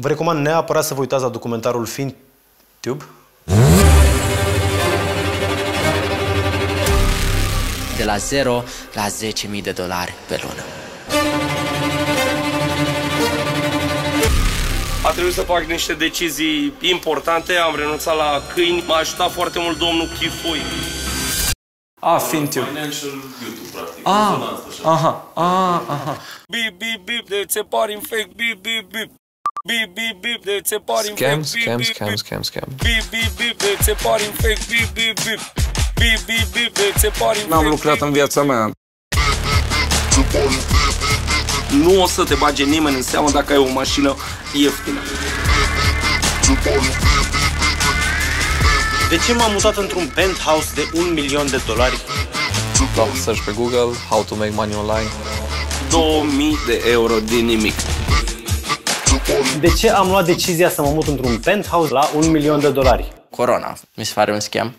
Vă recomand neapărat să vă uitați la documentarul FinTube. De la 0 la 10.000 de dolari pe lună. A trebuit să fac niște decizii importante, am renunțat la câini, m-a ajutat foarte mult domnul Chifui. A, FinTube. Financial YouTube, practic. Ah, Zona asta, așa. aha, a, aha. Bip, bip, bip, de țeparim fake, bip, bip, bip. Bip, bip, bip, de țeparim fake, Scam, bip, scam, bip, scam, bip. scam, scam. Bip, bip, bip, de țeparim fake, bip, bip, bip. Bip, bip, bip, de țeparim N-am fake, lucrat în viața mea. Nu o să te bage nimeni în seamă dacă ai o mașină ieftină. De ce m-am mutat într-un penthouse de un milion de dolari? Dau search pe Google, how to make money online. 2000 de euro din nimic. De ce am luat decizia să mă mut într-un penthouse la un milion de dolari? Corona. Mi se pare un scam.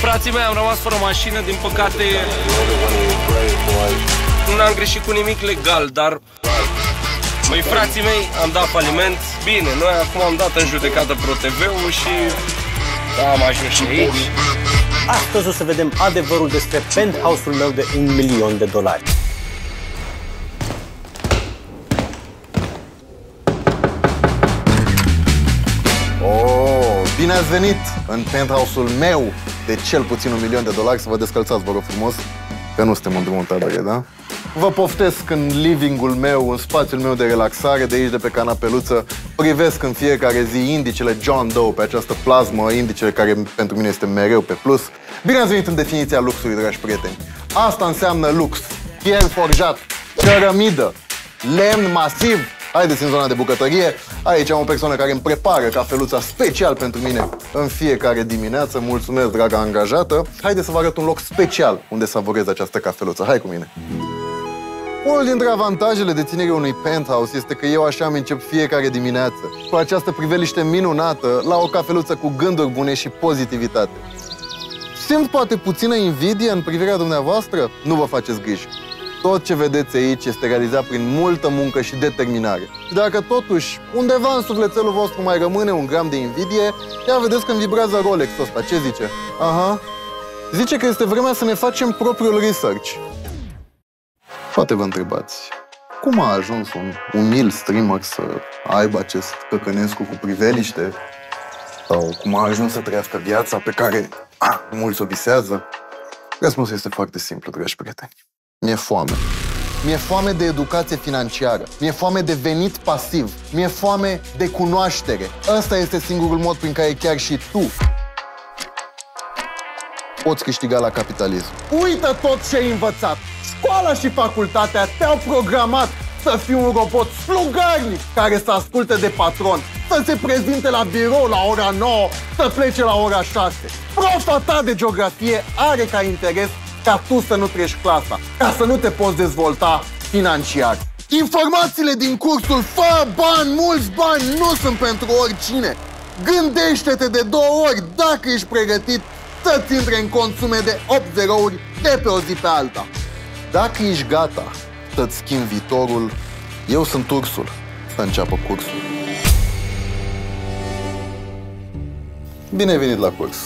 Frații mei, am rămas fără mașină, din păcate nu am greșit cu nimic legal, dar Măi, frații mei, am dat faliment. Bine, noi acum am dat în judecată ProTV-ul și am ajuns și aici. Astăzi o să vedem adevărul despre penthouse-ul meu de un milion de dolari. Bine ați venit în penthouse-ul meu de cel puțin un milion de dolari. Să vă descălțați, vă rog frumos, că nu suntem în drumul tare, da? Vă poftesc în livingul meu, în spațiul meu de relaxare, de aici, de pe canapeluță. Privesc în fiecare zi indicele John Doe pe această plasmă, indicele care pentru mine este mereu pe plus. Bine ați venit în definiția luxului, dragi prieteni. Asta înseamnă lux. Fier forjat, cărămidă, lemn masiv, Haideți în zona de bucătărie. Aici am o persoană care îmi prepară cafeluța special pentru mine în fiecare dimineață. Mulțumesc, draga angajată. Haideți să vă arăt un loc special unde savurez această cafeluță. Hai cu mine! Unul dintre avantajele deținerii unui penthouse este că eu așa am încep fiecare dimineață, cu această priveliște minunată, la o cafeluță cu gânduri bune și pozitivitate. Simt poate puțină invidie în privirea dumneavoastră? Nu vă faceți griji. Tot ce vedeți aici este realizat prin multă muncă și determinare. Și dacă totuși undeva în sufletelul vostru mai rămâne un gram de invidie, ia vedeți când vibrează Rolex-ul ăsta. Ce zice? Aha. Zice că este vremea să ne facem propriul research. Poate vă întrebați, cum a ajuns un umil streamer să aibă acest căcănescu cu priveliște? Sau cum a ajuns să trăiască viața pe care a, mulți o visează? Răspunsul este foarte simplu, dragi prieteni. Mi-e foame. Mi-e foame de educație financiară. Mi-e foame de venit pasiv. Mi-e foame de cunoaștere. Ăsta este singurul mod prin care chiar și tu poți câștiga la capitalism. Uită tot ce ai învățat! Școala și facultatea te-au programat să fii un robot slugarnic care să asculte de patron, să se prezinte la birou la ora 9, să plece la ora 6. Profa ta de geografie are ca interes ca tu să nu treci clasa, ca să nu te poți dezvolta financiar. Informațiile din cursul Fă bani, mulți bani nu sunt pentru oricine. Gândește-te de două ori dacă ești pregătit să-ți intre în consume de 8 zerouri de pe o zi pe alta. Dacă ești gata să-ți schimbi viitorul, eu sunt ursul. Să înceapă cursul. Bine ai venit la curs.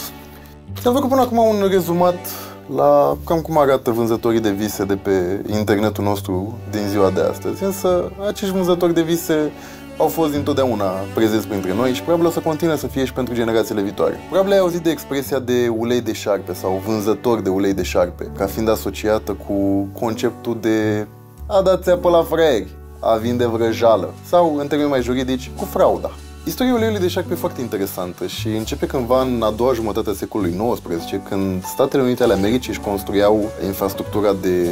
Am făcut până acum un rezumat la cam cum arată vânzătorii de vise de pe internetul nostru din ziua de astăzi. Însă acești vânzători de vise au fost dintotdeauna prezenți printre noi și probabil o să continue să fie și pentru generațiile viitoare. Probabil ai auzit de expresia de ulei de șarpe sau vânzător de ulei de șarpe, ca fiind asociată cu conceptul de a da țeapă la fraieri, a vinde vrăjală sau, în termeni mai juridici, cu frauda. Istoria uleiului de șarpe e foarte interesantă și începe cândva în a doua jumătate a secolului XIX, când Statele Unite ale Americii își construiau infrastructura de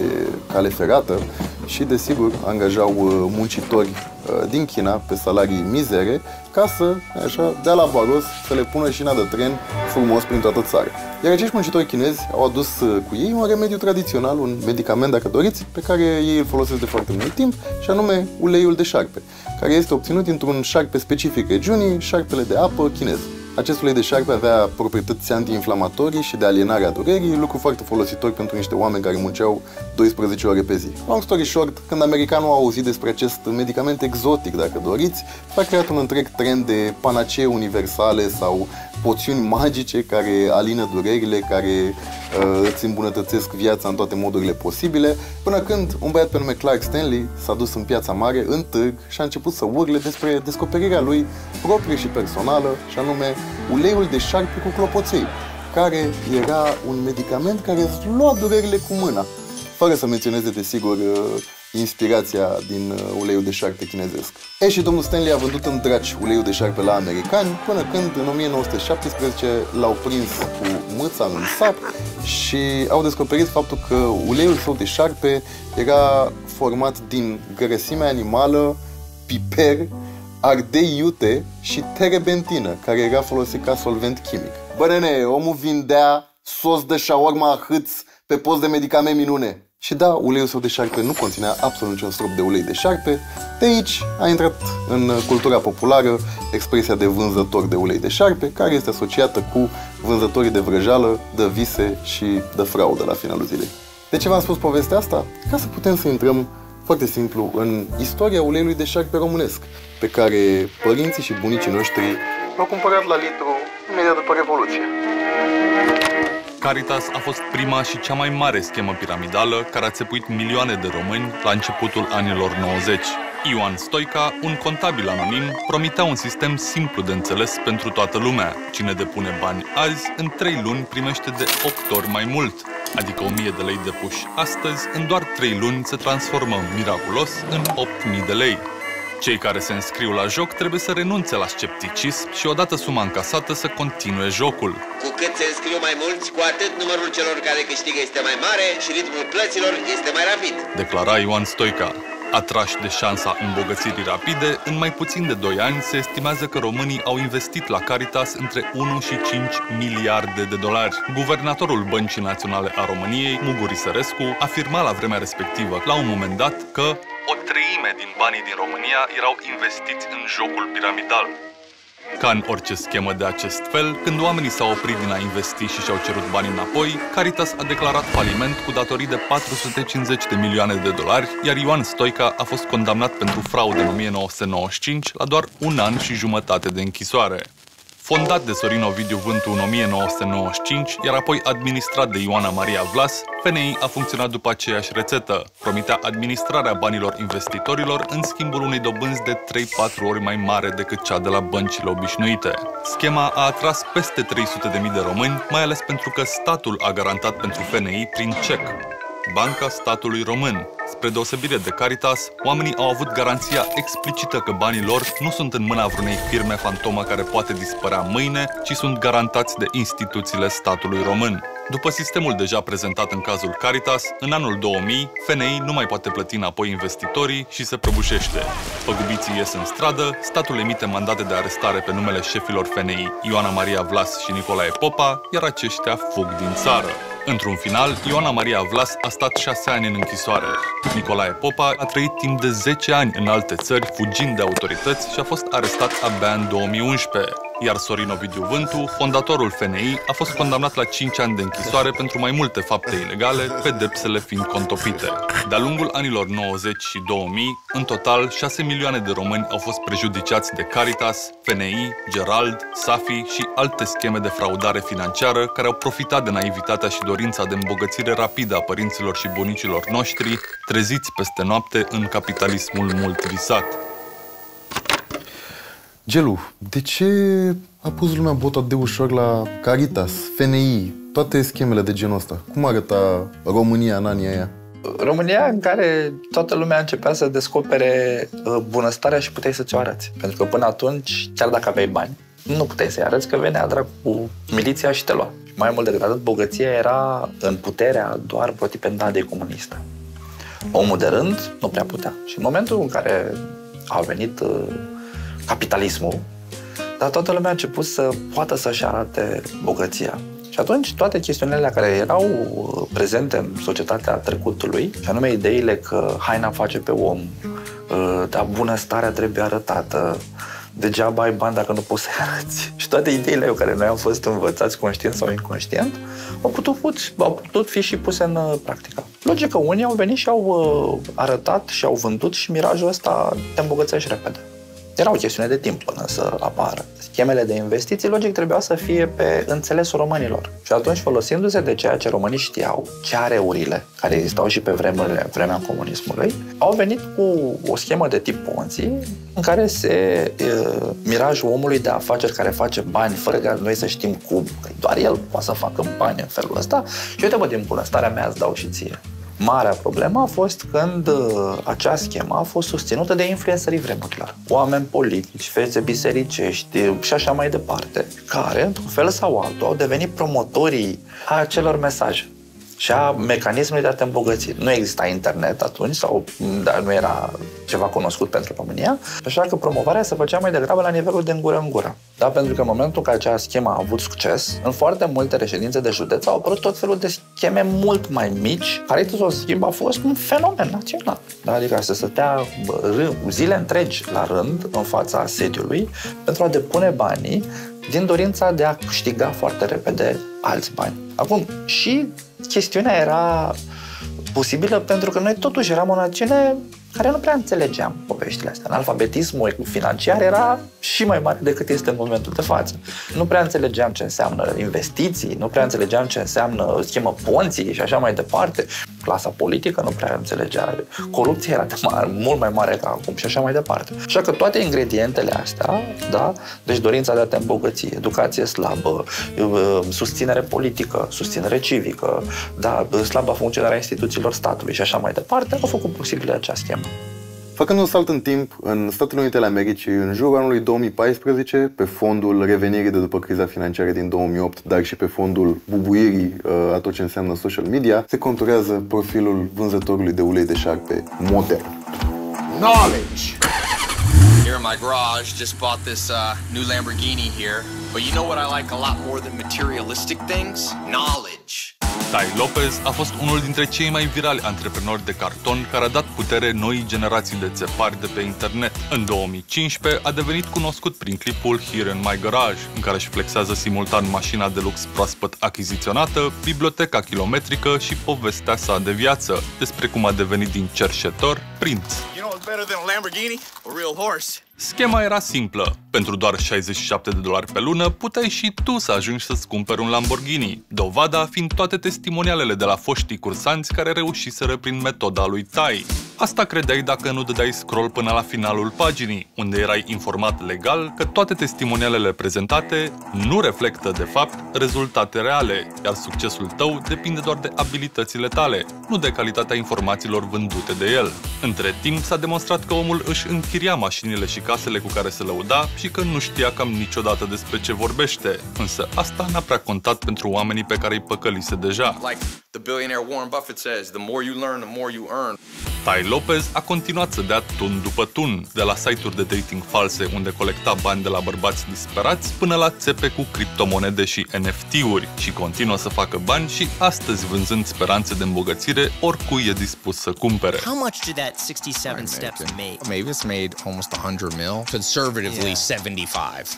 cale ferată și, desigur, angajau uh, muncitori uh, din China pe salarii mizere ca să, așa, dea la baros, să le pună șina de tren frumos prin toată țara. Iar acești muncitori chinezi au adus uh, cu ei un remediu tradițional, un medicament, dacă doriți, pe care ei îl folosesc de foarte mult timp, și anume uleiul de șarpe care este obținut dintr-un șarpe specific regiunii, șarpele de apă chinez. Acest ulei de șarpe avea proprietăți antiinflamatorii și de alienare a durerii, lucru foarte folositor pentru niște oameni care munceau 12 ore pe zi. Long story short, când americanul a auzit despre acest medicament exotic, dacă doriți, s-a creat un întreg trend de panacee universale sau poțiuni magice care alină durerile, care uh, îți îmbunătățesc viața în toate modurile posibile, până când un băiat pe nume Clark Stanley s-a dus în piața mare, în târg, și a început să urle despre descoperirea lui proprie și personală, și anume uleiul de șarpe cu clopoței, care era un medicament care îți lua durerile cu mâna, fără să menționeze, desigur, uh, inspirația din uh, uleiul de șarpe chinezesc. E și domnul Stanley a vândut în draci uleiul de șarpe la americani, până când în 1917 l-au prins cu mâța în sap și au descoperit faptul că uleiul său de șarpe era format din grăsime animală, piper, ardei iute și terebentină, care era folosit ca solvent chimic. Bă, nene, omul vindea sos de shawarma hâț pe post de medicament minune. Și da, uleiul său de șarpe nu conținea absolut niciun strop de ulei de șarpe. De aici a intrat în cultura populară expresia de vânzător de ulei de șarpe, care este asociată cu vânzătorii de vrăjală, de vise și de fraudă la finalul zilei. De ce v-am spus povestea asta? Ca să putem să intrăm foarte simplu în istoria uleiului de șarpe românesc, pe care părinții și bunicii noștri l-au cumpărat la litru imediat după Revoluție. Caritas a fost prima și cea mai mare schemă piramidală care a țepuit milioane de români la începutul anilor 90. Ioan Stoica, un contabil anonim, promitea un sistem simplu de înțeles pentru toată lumea. Cine depune bani azi, în 3 luni primește de 8 ori mai mult, adică 1000 de lei depuși astăzi, în doar 3 luni se transformă miraculos în 8000 de lei. Cei care se înscriu la joc trebuie să renunțe la scepticism și odată suma încasată să continue jocul. Cu cât se înscriu mai mulți, cu atât numărul celor care câștigă este mai mare și ritmul plăților este mai rapid. Declara Ioan Stoica. Atrași de șansa îmbogățirii rapide, în mai puțin de 2 ani se estimează că românii au investit la Caritas între 1 și 5 miliarde de dolari. Guvernatorul Băncii Naționale a României, Muguri Sărescu, afirma la vremea respectivă, la un moment dat, că o treime din banii din România erau investiți în jocul piramidal. Ca în orice schemă de acest fel, când oamenii s-au oprit din a investi și și-au cerut banii înapoi, Caritas a declarat faliment cu datorii de 450 de milioane de dolari, iar Ioan Stoica a fost condamnat pentru fraudă în 1995 la doar un an și jumătate de închisoare. Fondat de Sorin Ovidiu Vântu în 1995, iar apoi administrat de Ioana Maria Vlas, FNI a funcționat după aceeași rețetă. Promitea administrarea banilor investitorilor în schimbul unei dobânzi de 3-4 ori mai mare decât cea de la băncile obișnuite. Schema a atras peste 300.000 de români, mai ales pentru că statul a garantat pentru FNI prin cec. Banca Statului Român. Spre deosebire de Caritas, oamenii au avut garanția explicită că banii lor nu sunt în mâna vreunei firme fantomă care poate dispărea mâine, ci sunt garantați de instituțiile statului român. După sistemul deja prezentat în cazul Caritas, în anul 2000, FNI nu mai poate plăti înapoi investitorii și se prăbușește. Păgubiții ies în stradă, statul emite mandate de arestare pe numele șefilor FNI, Ioana Maria Vlas și Nicolae Popa, iar aceștia fug din țară. Într-un final, Ioana Maria Vlas a stat șase ani în închisoare. Nicolae Popa a trăit timp de 10 ani în alte țări, fugind de autorități și a fost arestat abia în 2011 iar Sorin Ovidiu Vântu, fondatorul FNI, a fost condamnat la 5 ani de închisoare pentru mai multe fapte ilegale, pedepsele fiind contopite. De-a lungul anilor 90 și 2000, în total, 6 milioane de români au fost prejudiciați de Caritas, FNI, Gerald, Safi și alte scheme de fraudare financiară care au profitat de naivitatea și dorința de îmbogățire rapidă a părinților și bunicilor noștri, treziți peste noapte în capitalismul mult visat. Gelu, de ce a pus lumea bota de ușor la Caritas, FNI, toate schemele de genul ăsta? Cum arăta România în anii aia? România în care toată lumea începea să descopere uh, bunăstarea și puteai să ți-o arăți. Pentru că până atunci, chiar dacă aveai bani, nu puteai să-i arăți că venea dracu cu miliția și te lua. Mai mult decât atât, bogăția era în puterea doar protipendadei comunistă. Omul de rând nu prea putea. Și în momentul în care a venit uh, capitalismul, dar toată lumea a început să poată să-și arate bogăția. Și atunci toate chestiunile care erau uh, prezente în societatea trecutului, și anume ideile că haina face pe om, uh, dar bunăstarea trebuie arătată, degeaba ai bani dacă nu poți să arăți. Și toate ideile cu care noi am fost învățați conștient sau inconștient au putut, au putut fi și puse în uh, practică. Logic că unii au venit și au uh, arătat și au vândut și mirajul ăsta te îmbogățești repede. Era o chestiune de timp până să apară. Schemele de investiții, logic, trebuiau să fie pe înțelesul românilor. Și atunci, folosindu-se de ceea ce românii știau, CR-urile, care existau și pe vremurile, vremea comunismului, au venit cu o schemă de tip Ponzi, în care se uh, mirajul omului de afaceri care face bani fără ca noi să știm cum, că doar el poate să facă bani în felul ăsta și uite, bă, din bunăstarea mea îți dau și ție. Marea problemă a fost când uh, acea schemă a fost susținută de influențării vremurilor. Oameni politici, fețe bisericești și așa mai departe, care, într-un fel sau altul, au devenit promotorii a acelor mesaje și a mecanismului de a te îmbogăți. Nu exista internet atunci sau dar nu era ceva cunoscut pentru România, așa că promovarea se făcea mai degrabă la nivelul de gură în gură. Da, pentru că în momentul în care acea schemă a avut succes, în foarte multe reședințe de județ au apărut tot felul de scheme mult mai mici, care, în schimb, a fost un fenomen național. Da? Adică să stătea zile întregi la rând în fața sediului pentru a depune banii din dorința de a câștiga foarte repede alți bani. Acum, și chestiunea era posibilă pentru că noi totuși eram o națiune care nu prea înțelegeam poveștile astea. Alfabetismul financiar era și mai mare decât este în momentul de față. Nu prea înțelegeam ce înseamnă investiții, nu prea înțelegeam ce înseamnă schemă ponții și așa mai departe. Clasa politică nu prea înțelegea. Corupția era de mare, mult mai mare ca acum și așa mai departe. Așa că toate ingredientele astea, da, deci dorința de a te îmbogăți, educație slabă, susținere politică, susținere civică, da, slaba funcționarea instituțiilor statului și așa mai departe, au făcut posibil acea schemă. Făcând un salt în timp, în Statele Unite ale Americii, în jurul anului 2014, pe fondul revenirii de după criza financiară din 2008, dar și pe fondul bubuirii uh, a tot ce înseamnă social media, se conturează profilul vânzătorului de ulei de șarpe modern. Knowledge! Here in my garage, just bought this uh, new Lamborghini here. But you know what I like a lot more than materialistic things? Knowledge. Tai Lopez a fost unul dintre cei mai virali antreprenori de carton care a dat putere noi generații de țepari de pe internet. În 2015 a devenit cunoscut prin clipul Here in My Garage, în care își flexează simultan mașina de lux proaspăt achiziționată, biblioteca kilometrică și povestea sa de viață, despre cum a devenit din cerșetor prinț. You know better than a Lamborghini? A real horse. Schema era simplă. Pentru doar 67 de dolari pe lună, puteai și tu să ajungi să-ți cumperi un Lamborghini, dovada fiind toate testimonialele de la foștii cursanți care reușiseră prin metoda lui Tai. Asta credeai dacă nu dădeai scroll până la finalul paginii, unde erai informat legal că toate testimonialele prezentate nu reflectă, de fapt, rezultate reale, iar succesul tău depinde doar de abilitățile tale, nu de calitatea informațiilor vândute de el. Între timp s-a demonstrat că omul își închiria mașinile și casele cu care se lăuda și că nu știa cam niciodată despre ce vorbește. Însă asta n-a prea contat pentru oamenii pe care îi păcălise deja. Like the billionaire Warren Buffett says, the more you learn, the more you earn. Tai Lopez a continuat să dea tun după tun, de la site-uri de dating false unde colecta bani de la bărbați disperați, până la țepe cu criptomonede și NFT-uri și continuă să facă bani și astăzi vânzând speranțe de îmbogățire oricui e dispus să cumpere. How much did that 67 steps make? Maybe it's made almost 100 mil, conservatively yeah. 75.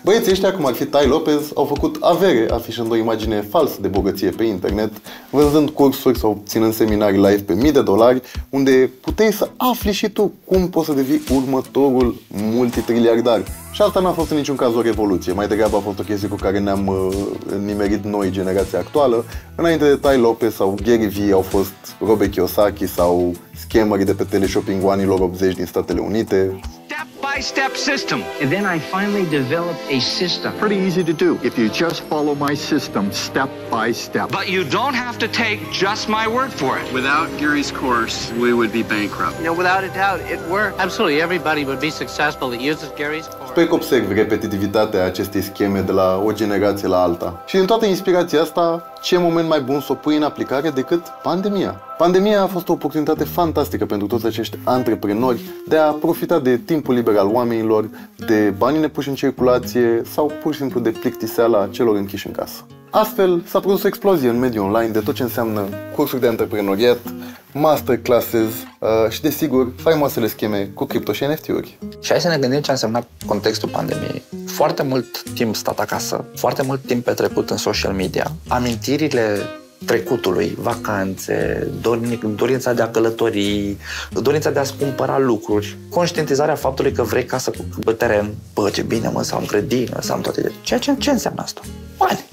Băieții ăștia, cum ar fi Tai Lopez, au făcut avere afișând o imagine falsă de bogăție pe internet, vânzând cursuri sau ținând seminarii live pe mii de dolari, unde puteai să afli și tu cum poți să devii următorul multitriliardar. Și asta n-a fost în niciun caz o revoluție, mai degrabă a fost o chestie cu care ne-am uh, nimerit noi, generația actuală. Înainte de Tai Lopez sau Gary Vee au fost Robert Kiyosaki sau schemării de pe teleshopping anilor 80 din Statele Unite, step-by-step system. And then I finally developed a system. Pretty easy to do if you just follow my system step by step. But you don't have to take just my word for it. Without Gary's course, we would be bankrupt. You know, without a doubt, it worked. Absolutely, everybody would be successful that uses Gary's course. Sper că observ repetitivitatea acestei scheme de la o generație la alta. Și din toată inspirația asta, ce moment mai bun să o pui în aplicare decât pandemia? Pandemia a fost o oportunitate fantastică pentru toți acești antreprenori de a profita de timpul liber al oamenilor, de banii nepuși în circulație sau pur și simplu de plictiseala celor închiși în casă. Astfel, s-a produs o explozie în mediul online de tot ce înseamnă cursuri de antreprenoriat, masterclasses uh, și, desigur, faimoasele scheme cu cripto și NFT-uri. Și hai să ne gândim ce a însemnat contextul pandemiei. Foarte mult timp stat acasă, foarte mult timp petrecut în social media, amintirile trecutului, vacanțe, dorința de a călători, dorința de a-ți cumpăra lucruri, conștientizarea faptului că vrei casă cu teren, bă, ce bine mă, să am grădină, să am toate. Ceea ce, ce înseamnă asta? Bani.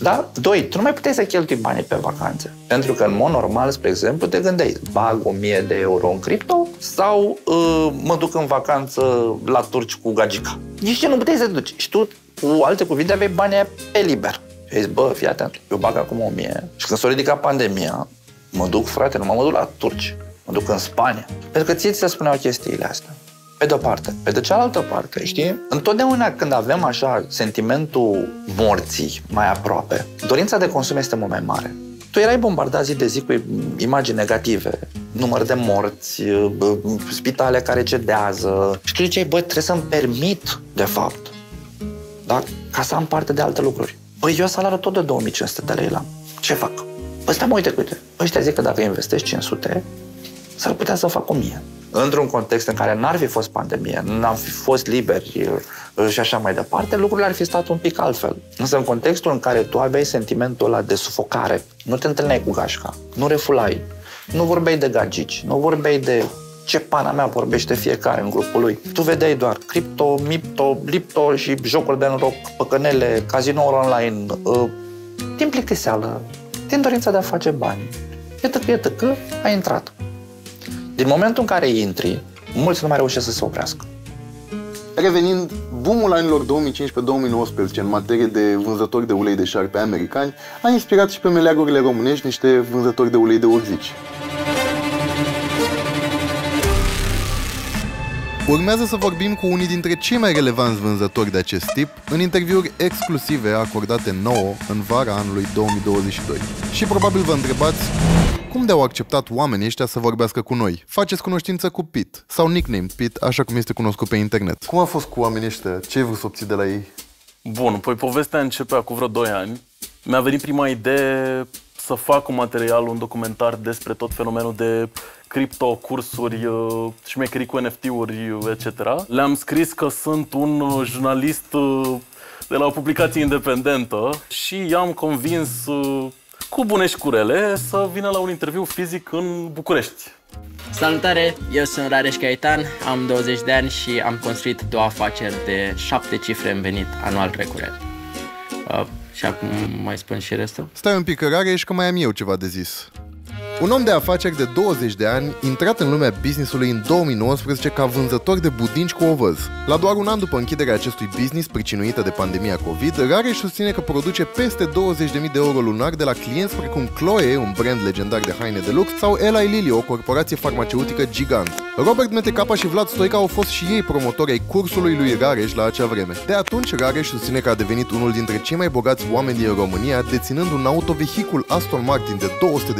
Da? Doi, tu nu mai puteai să cheltui banii pe vacanțe. Pentru că, în mod normal, spre exemplu, te gândeai, bag 1000 de euro în cripto sau uh, mă duc în vacanță la turci cu gagica. Nici ce nu puteai să te duci. Și tu, cu alte cuvinte, aveai banii pe liber. Și zis, bă, fii atent, eu bag acum 1000 și când s-a ridicat pandemia, mă duc, frate, nu mă duc la turci, mă duc în Spania. Pentru că ție ți se spuneau chestiile astea. Pe de-o parte. Pe de cealaltă parte, știi? Întotdeauna când avem așa sentimentul morții mai aproape, dorința de consum este mult mai mare. Tu erai bombardat zi de zi cu imagini negative, număr de morți, spitale care cedează. Și tu ziceai, băi, trebuie să-mi permit, de fapt, da? ca să am parte de alte lucruri. Păi eu salariul tot de 2500 de lei la. Ce fac? Păi stai mă, uite, uite. Ăștia zic că dacă investești 500, s-ar putea să fac 1000 într-un context în care n-ar fi fost pandemie, n-am fi fost liberi uh, și așa mai departe, lucrurile ar fi stat un pic altfel. Însă în contextul în care tu aveai sentimentul ăla de sufocare, nu te întâlneai cu gașca, nu refulai, nu vorbeai de gagici, nu vorbeai de ce pana mea vorbește fiecare în grupul lui. Tu vedeai doar cripto, mipto, lipto și jocuri de noroc, păcănele, cazinouri online, uh, din plictiseală, din dorința de a face bani. Iată că, iată că a intrat. Din momentul în care intri, mulți nu mai reușesc să se oprească. Revenind, boomul anilor 2015-2019 în materie de vânzători de ulei de șarpe americani a inspirat și pe meleagurile românești niște vânzători de ulei de urzici. Urmează să vorbim cu unii dintre cei mai relevanți vânzători de acest tip în interviuri exclusive acordate nouă în vara anului 2022. Și probabil vă întrebați cum de-au acceptat oamenii ăștia să vorbească cu noi? Faceți cunoștință cu Pit sau nickname Pit, așa cum este cunoscut pe internet. Cum a fost cu oamenii ăștia? Ce ai vrut să obții de la ei? Bun, păi povestea începea cu vreo 2 ani. Mi-a venit prima idee să fac un material, un documentar despre tot fenomenul de cripto, cursuri, uh, șmecherii cu NFT-uri, uh, etc. Le-am scris că sunt un uh, jurnalist de la o publicație independentă și i-am convins cu bune și curele să vină la un interviu fizic în București. Salutare, eu sunt Rareș Caitan, am 20 de ani și am construit două afaceri de 7 cifre în venit anual recurent. Uh, și acum mai spun și restul? Stai un pic, Rareș, că mai am eu ceva de zis. Un om de afaceri de 20 de ani, intrat în lumea businessului în 2019 ca vânzător de budinci cu ovăz. La doar un an după închiderea acestui business pricinuită de pandemia COVID, Rareș susține că produce peste 20.000 de euro lunar de la clienți precum Chloe, un brand legendar de haine de lux, sau Eli Lilly, o corporație farmaceutică gigant. Robert Metecapa și Vlad Stoica au fost și ei promotori ai cursului lui Rareș la acea vreme. De atunci, Rareș susține că a devenit unul dintre cei mai bogați oameni din România, deținând un autovehicul Aston Martin de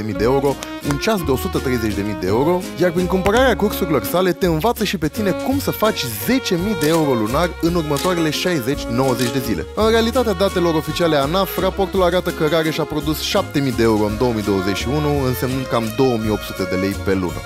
200.000 de euro, un ceas de 130.000 de euro, iar prin cumpărarea cursurilor sale te învață și pe tine cum să faci 10.000 de euro lunar în următoarele 60-90 de zile. În realitatea datelor oficiale ANAF, raportul arată că Rareș a produs 7.000 de euro în 2021, însemnând cam 2.800 de lei pe lună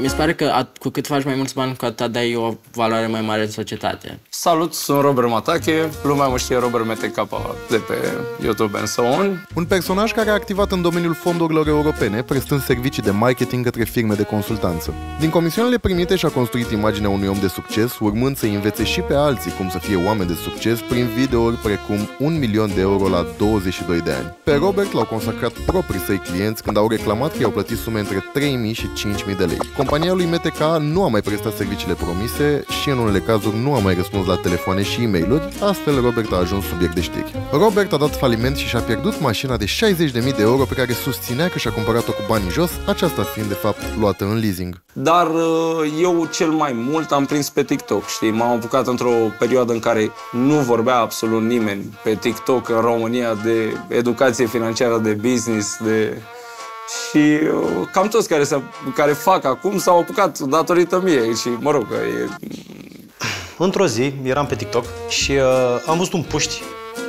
mi se pare că cu cât faci mai mulți bani, cu atât dai o valoare mai mare în societate. Salut, sunt Robert Matache, lumea mă știe Robert Metecapa de pe YouTube and so on. Un personaj care a activat în domeniul fondurilor europene, prestând servicii de marketing către firme de consultanță. Din comisioanele primite și-a construit imaginea unui om de succes, urmând să învețe și pe alții cum să fie oameni de succes prin videouri precum un milion de euro la 22 de ani. Pe Robert l-au consacrat proprii săi clienți când au reclamat că i-au plătit sume între 3.000 și 5.000 de lei. Compania lui MTK nu a mai prestat serviciile promise și în unele cazuri nu a mai răspuns la telefoane și e mail astfel Robert a ajuns subiect de știri. Robert a dat faliment și și-a pierdut mașina de 60.000 de euro pe care susținea că și-a cumpărat-o cu bani jos, aceasta fiind de fapt luată în leasing. Dar uh, eu cel mai mult am prins pe TikTok, știi? M-am apucat într-o perioadă în care nu vorbea absolut nimeni pe TikTok în România de educație financiară, de business, de și uh, cam toți care, se, care fac acum s-au apucat datorită mie și, mă rog, e... Într-o zi eram pe TikTok și uh, am văzut un puști,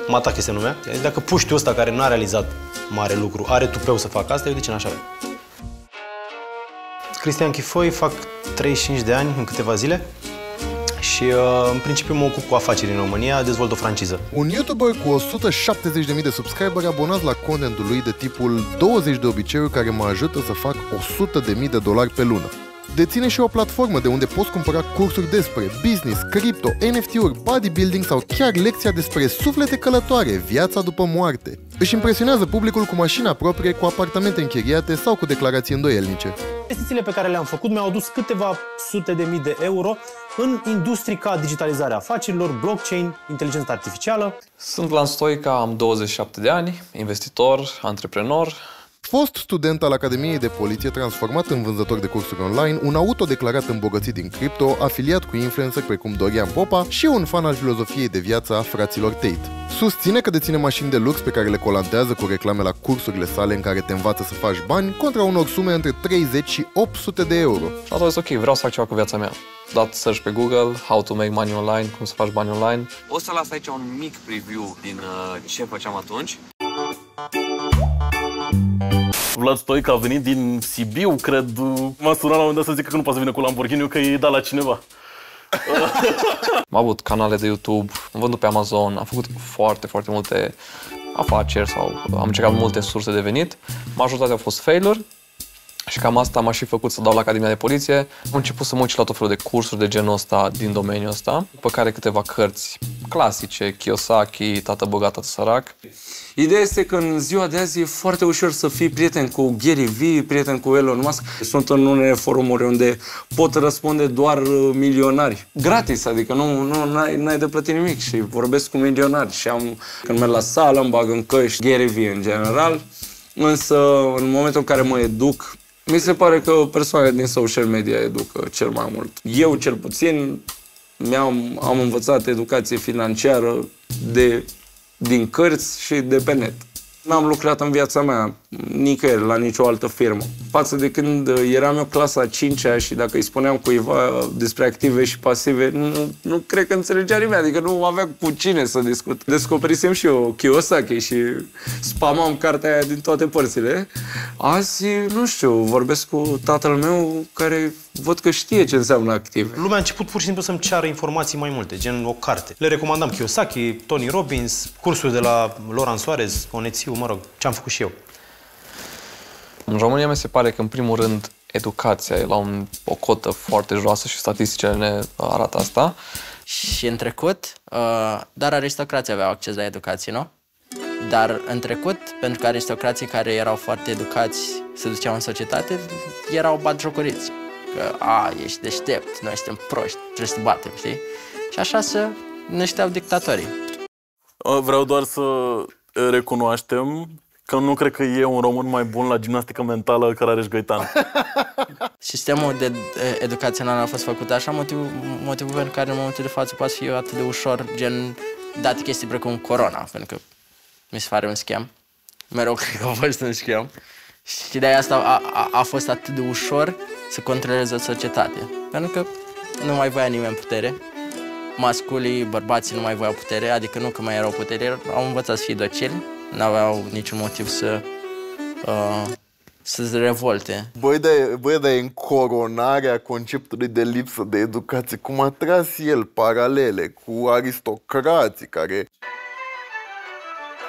Matache se numea. Dacă puștiul ăsta care n-a realizat mare lucru are tupeu să facă asta, eu de ce n-aș avea? Cristian Chifoi, fac 35 de ani în câteva zile și uh, în principiu mă ocup cu afaceri în România, dezvolt o franciză. Un YouTuber cu 170.000 de subscriberi abonați la contentul lui de tipul 20 de obiceiuri care mă ajută să fac 100.000 de dolari pe lună. Deține și o platformă de unde poți cumpăra cursuri despre business, cripto, NFT-uri, bodybuilding sau chiar lecția despre suflete călătoare, viața după moarte. Își impresionează publicul cu mașina proprie, cu apartamente închiriate sau cu declarații îndoielnice. Investițiile pe care le-am făcut mi-au adus câteva sute de mii de euro în industrii ca digitalizarea afacerilor, blockchain, inteligența artificială. Sunt Lan Stoica, am 27 de ani, investitor, antreprenor, Fost student al Academiei de Poliție, transformat în vânzător de cursuri online, un autodeclarat îmbogățit din cripto, afiliat cu influencer precum Dorian Popa și un fan al filozofiei de viață a fraților Tate. Susține că deține mașini de lux pe care le colantează cu reclame la cursurile sale în care te învață să faci bani contra unor sume între 30 și 800 de euro. Și atunci, ok, vreau să fac ceva cu viața mea. Dat search pe Google, how to make money online, cum să faci bani online. O să las aici un mic preview din uh, ce făceam atunci. Vlad Stoica a venit din Sibiu, cred. M-a sunat la un moment dat să zică că nu poate să vină cu Lamborghini, că e dat la cineva. Am avut canale de YouTube, am vândut pe Amazon, am făcut foarte, foarte multe afaceri sau am încercat multe surse de venit. Majoritatea au fost failuri și cam asta m-a și făcut să dau la Academia de Poliție. Am început să mă uit și la tot felul de cursuri de genul ăsta din domeniul ăsta, pe care câteva cărți clasice, Kiyosaki, Tată bogat, tată sărac. Ideea este că în ziua de azi e foarte ușor să fii prieten cu Gary Vee, prieten cu Elon Musk. Sunt în unele forumuri unde pot răspunde doar uh, milionari. Gratis, adică nu, nu n-ai, n-ai de plătit nimic și vorbesc cu milionari. Și am, când merg la sală, îmi bag în căști Gary Vee în general. Însă, în momentul în care mă educ, mi se pare că persoanele din social media educă cel mai mult. Eu, cel puțin, mi-am am învățat educație financiară de din cărți și de pe net. N-am lucrat în viața mea nicăieri, la nicio altă firmă. Față de când eram eu clasa 5 -a și dacă îi spuneam cuiva despre active și pasive, nu, nu cred că înțelegea nimeni, adică nu avea cu cine să discut. Descoperisem și eu Kiyosaki și spamam cartea aia din toate părțile. Azi, nu știu, vorbesc cu tatăl meu care văd că știe ce înseamnă active. Lumea a început pur și simplu să-mi ceară informații mai multe, gen o carte. Le recomandam Kiyosaki, Tony Robbins, cursuri de la Loran Soares, Onețiu, mă rog, ce am făcut și eu. În România mi se pare că, în primul rând, educația e la un, o cotă foarte joasă și statisticile ne arată asta. Și în trecut, uh, doar aristocrații aveau acces la educație, nu? Dar în trecut, pentru că aristocrații care erau foarte educați se duceau în societate, erau batjocoriți. Că, a, ești deștept, noi suntem proști, trebuie să batem, știi? Și așa se nășteau dictatorii. Vreau doar să recunoaștem că nu cred că e un român mai bun la gimnastică mentală care are Șgăitan. Sistemul de educațional a fost făcut așa, motivul, motivul pentru care în momentul de față poate fi atât de ușor, gen, date chestii precum corona, pentru că mi se pare un schem. Mereu cred că a fost un schem. Și de asta a, a, a fost atât de ușor să controleze o societate. Pentru că nu mai voia nimeni putere. Masculii, bărbații nu mai voiau putere, adică nu că mai erau putere, au învățat să fie docili, n-aveau niciun motiv să uh, să se revolte. Băi, dar băi, da, în coronarea conceptului de lipsă de educație, cum a tras el paralele cu aristocrații care...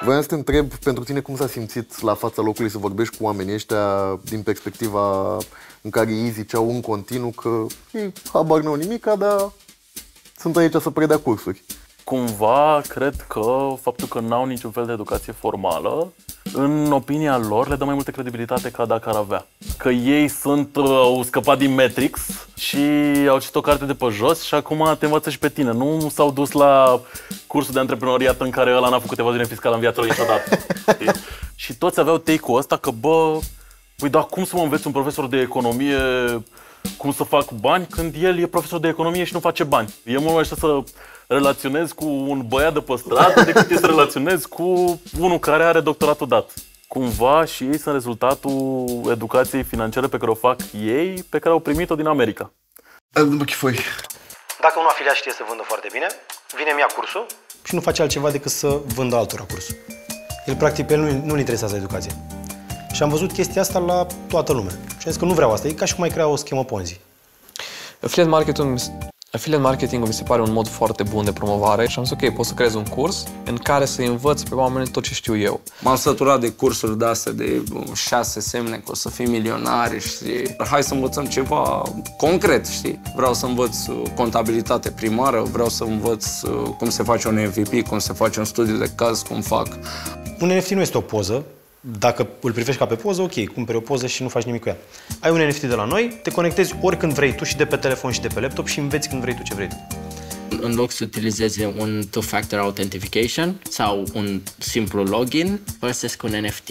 Vreau să te întreb pentru tine cum s-a simțit la fața locului să vorbești cu oamenii ăștia din perspectiva în care ei ziceau în continuu că ei habar n-au nimica, dar sunt aici să predea cursuri. Cumva, cred că faptul că n-au niciun fel de educație formală, în opinia lor, le dă mai multă credibilitate ca dacă ar avea. Că ei sunt, au scăpat din Matrix și au citit o carte de pe jos și acum te învață și pe tine. Nu s-au dus la cursul de antreprenoriat în care ăla n-a făcut evaziune fiscală în viața lui niciodată. și toți aveau take-ul ăsta că, bă, păi dar cum să mă înveți un profesor de economie cum să fac bani când el e profesor de economie și nu face bani. E mult mai să relaționez cu un băiat de pe stradă decât să relaționez cu unul care are doctoratul dat. Cumva și ei sunt rezultatul educației financiare pe care o fac ei, pe care au primit-o din America. Foi. Dacă un afiliat știe să vândă foarte bine, vine mi-a cursul și nu face altceva decât să vândă altora cursul. El, practic, pe el nu, nu-l interesează educația. Și Și am văzut chestia asta la toată lumea. Și am zis că nu vreau asta. E ca și cum ai crea o schemă Ponzi. Affiliate marketing, affiliate marketing mi se pare un mod foarte bun de promovare și am zis ok, pot să creez un curs în care să învăț pe oameni tot ce știu eu. M-am săturat de cursuri de astea de uh, șase semne că o să fii milionari, știi? Hai să învățăm ceva concret, știi? Vreau să învăț uh, contabilitate primară, vreau să învăț uh, cum se face un MVP, cum se face un studiu de caz, cum fac. Un NFT nu este o poză. Dacă îl privești ca pe poză, ok, cumperi o poză și nu faci nimic cu ea. Ai un NFT de la noi, te conectezi oricând vrei tu și de pe telefon și de pe laptop și înveți când vrei tu ce vrei tu. În loc să utilizeze un two-factor authentication sau un simplu login, folosesc un NFT.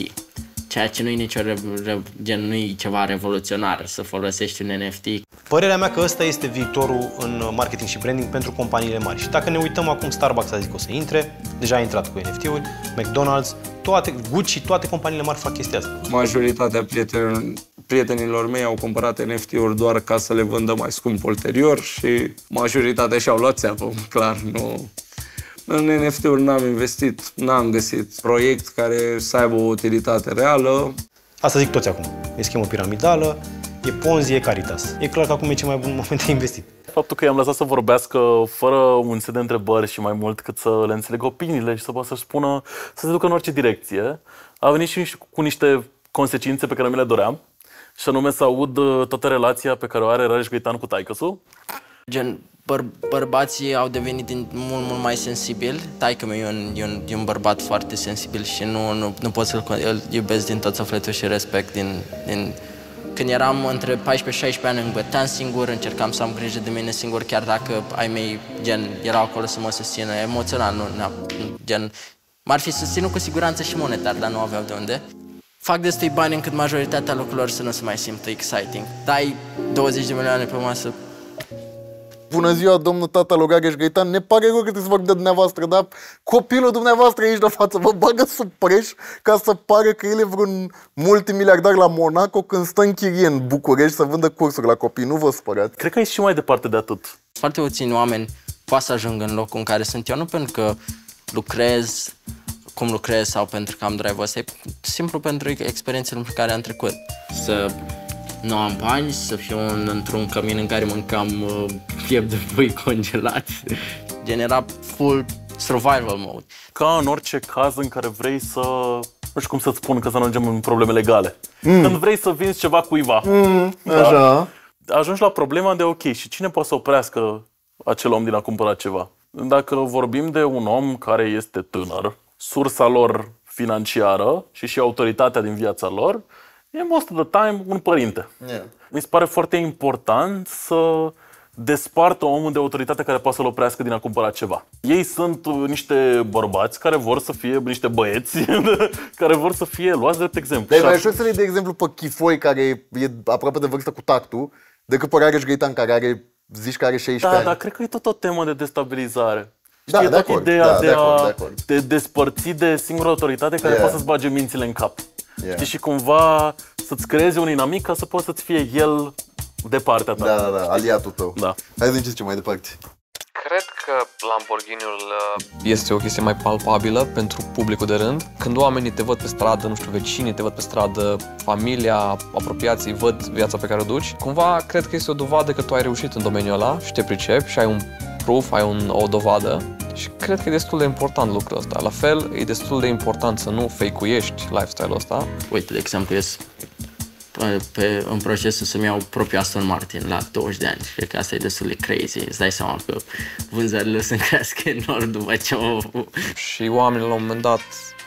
Ceea ce nu e nicio re- re- gen, nu e ceva revoluționar să folosești un NFT. Părerea mea că ăsta este viitorul în marketing și branding pentru companiile mari. Și dacă ne uităm acum, Starbucks a zis că o să intre, deja a intrat cu NFT-uri, McDonald's, toate, Gucci, toate companiile mari fac chestia asta. Majoritatea prietenilor, prietenilor mei au cumpărat NFT-uri doar ca să le vândă mai scump ulterior și majoritatea și-au luat țeapă, clar, nu... În NFT-uri n-am investit, n-am găsit proiect care să aibă o utilitate reală. Asta zic toți acum. E schemă piramidală, e Ponzi, e Caritas. E clar că acum e cel mai bun moment de investit. Faptul că i-am lăsat să vorbească fără un set de întrebări și mai mult cât să le înțeleg opiniile și să poată să-și spună, să se ducă în orice direcție, a venit și cu niște consecințe pe care mi le doream. Și anume să aud uh, toată relația pe care o are Rareș Găitan cu taicăsul. Gen, băr- bărbații au devenit din, mult, mult mai sensibili. Taică meu e un, e, un, e un bărbat foarte sensibil și nu, nu, nu pot să-l con- îl iubesc din tot sufletul și respect din, din când eram între 14-16 ani, îmbăteam singur, încercam să am grijă de mine singur, chiar dacă ai mei, gen, erau acolo să mă susțină emoțional, nu, nu gen, m-ar fi susținut cu siguranță și monetar, dar nu aveau de unde. Fac destui bani încât majoritatea lucrurilor să nu se mai simtă exciting. Dai 20 de milioane pe masă, Bună ziua, domnul tata Logareș Găitan, ne pare rău că trebuie să vorbim de dumneavoastră, dar copilul dumneavoastră aici de față vă bagă sub preș ca să pare că el e vreun multimiliardar la Monaco când stă în chirie în București să vândă cursuri la copii, nu vă spărați. Cred că e și mai departe de atât. Foarte puțini oameni poate să ajungă în locul în care sunt eu, nu pentru că lucrez cum lucrez sau pentru că am drive-ul ăsta, e simplu pentru experiențele pe care am trecut. Să nu am bani, să fiu în, într-un cămin în care mâncam uh, piept de pui congelat. Gen era full survival mode. Ca în orice caz în care vrei să... Nu știu cum să-ți spun, că să nu ajungem în probleme legale. Mm. Când vrei să vinzi ceva cuiva. Mm, așa. Da, ajungi la problema de ok, și cine poate să oprească acel om din a cumpăra ceva? Dacă vorbim de un om care este tânăr, sursa lor financiară și și autoritatea din viața lor, e most of the time un părinte. Yeah. Mi se pare foarte important să despartă omul de autoritate care poate să-l oprească din a cumpăra ceva. Ei sunt uh, niște bărbați care vor să fie niște băieți care vor să fie luați drept exemplu. Dar e Și mai a- ușor să le de exemplu pe Chifoi, care e aproape de vârstă cu tactul, decât pe Rareș Găitan, care are, zici că are 16 Da, ani. dar cred că e tot o temă de destabilizare. Da, Știi, e de tot acord, ideea da, de, de acord, a de acord. te despărți de singura autoritate care Yeah. poate să-ți bage mințile în cap. Yeah. Știi, și cumva să-ți creeze un inamic ca să poată să-ți fie el de partea ta. Da, da, da, aliatul tău. Da. Hai să ce mai departe. Cred că Lamborghini-ul uh, este o chestie mai palpabilă pentru publicul de rând. Când oamenii te văd pe stradă, nu știu, vecinii te văd pe stradă, familia, apropiații văd viața pe care o duci, cumva cred că este o dovadă că tu ai reușit în domeniul ăla și te pricepi și ai un proof, ai un, o dovadă și cred că e destul de important lucrul ăsta. La fel, e destul de important să nu fake-uiești lifestyle-ul ăsta. Uite, de exemplu, eu sunt pe, pe, în procesul să-mi iau propriul Aston Martin la 20 de ani. Cred că asta e destul de crazy. Îți dai seama că vânzările o să crească enorm după ce o... Și oamenii la un moment dat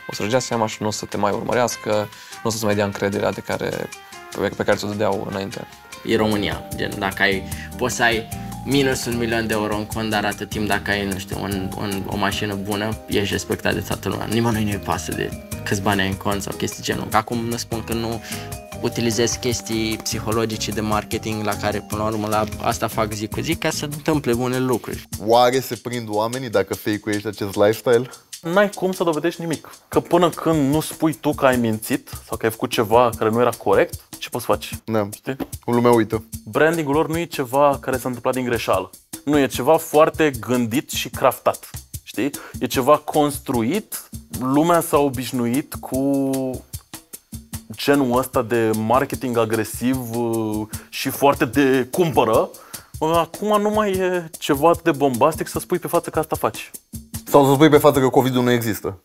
o să-și dea seama și nu o să te mai urmărească, nu o să-ți mai dea încrederea de care, pe, pe care ți-o dădeau înainte. E România. Gen, dacă ai, poți să ai minus un milion de euro în cont, dar atât timp dacă ai, nu știu, un, un, o mașină bună, ești respectat de toată lumea. Nimănui nu-i pasă de câți bani ai în cont sau chestii genul. Acum nu spun că nu utilizez chestii psihologice de marketing la care, până la urmă, la asta fac zi cu zi ca să întâmple bune lucruri. Oare se prind oamenii dacă fake-uiești acest lifestyle? N-ai cum să dovedești nimic. Că până când nu spui tu că ai mințit sau că ai făcut ceva care nu era corect, ce poți face? Da. Știi? Lumea uită. Brandingul lor nu e ceva care s-a întâmplat din greșeală. Nu, e ceva foarte gândit și craftat. Știi? E ceva construit, lumea s-a obișnuit cu genul ăsta de marketing agresiv uh, și foarte de cumpără, uh, acum nu mai e ceva atât de bombastic să spui pe față că asta faci. Sau să spui pe față că COVID-ul nu există.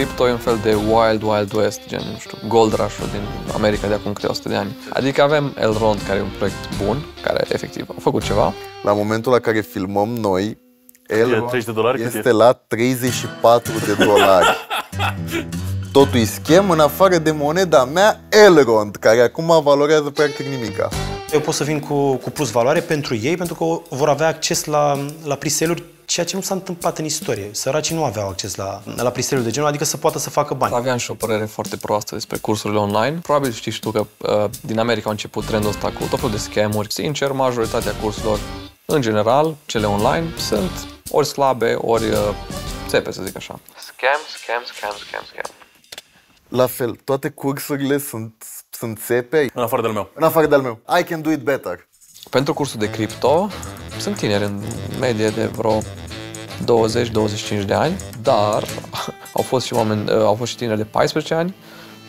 Crypto e un fel de Wild Wild West, gen, nu știu, Gold rush din America de acum câteva 100 de ani. Adică avem Elrond, care e un proiect bun, care efectiv a făcut ceva. La momentul la care filmăm noi, el 30 de dolari? Cât este e? la 34 de dolari. Totul e schem în afară de moneda mea Elrond, care acum valorează practic nimica. Eu pot să vin cu, cu plus valoare pentru ei, pentru că vor avea acces la, la presale-uri, ceea ce nu s-a întâmplat în istorie. Săracii nu aveau acces la, la presale de genul, adică să poată să facă bani. Aveam și o părere foarte proastă despre cursurile online. Probabil știi și tu că uh, din America a început trendul ăsta cu tot felul de scamuri. Sincer, majoritatea cursurilor, în general, cele online, sunt ori slabe, ori uh, țepe, să zic așa. Scam, scam, scam, scam, scam. La fel, toate cursurile sunt, sunt țepe, În afară de al meu. în afară de al meu. I can do it better. Pentru cursul de cripto, sunt tineri în medie de vreo 20-25 de ani, dar au fost și oameni, uh, au fost și tineri de 14 ani.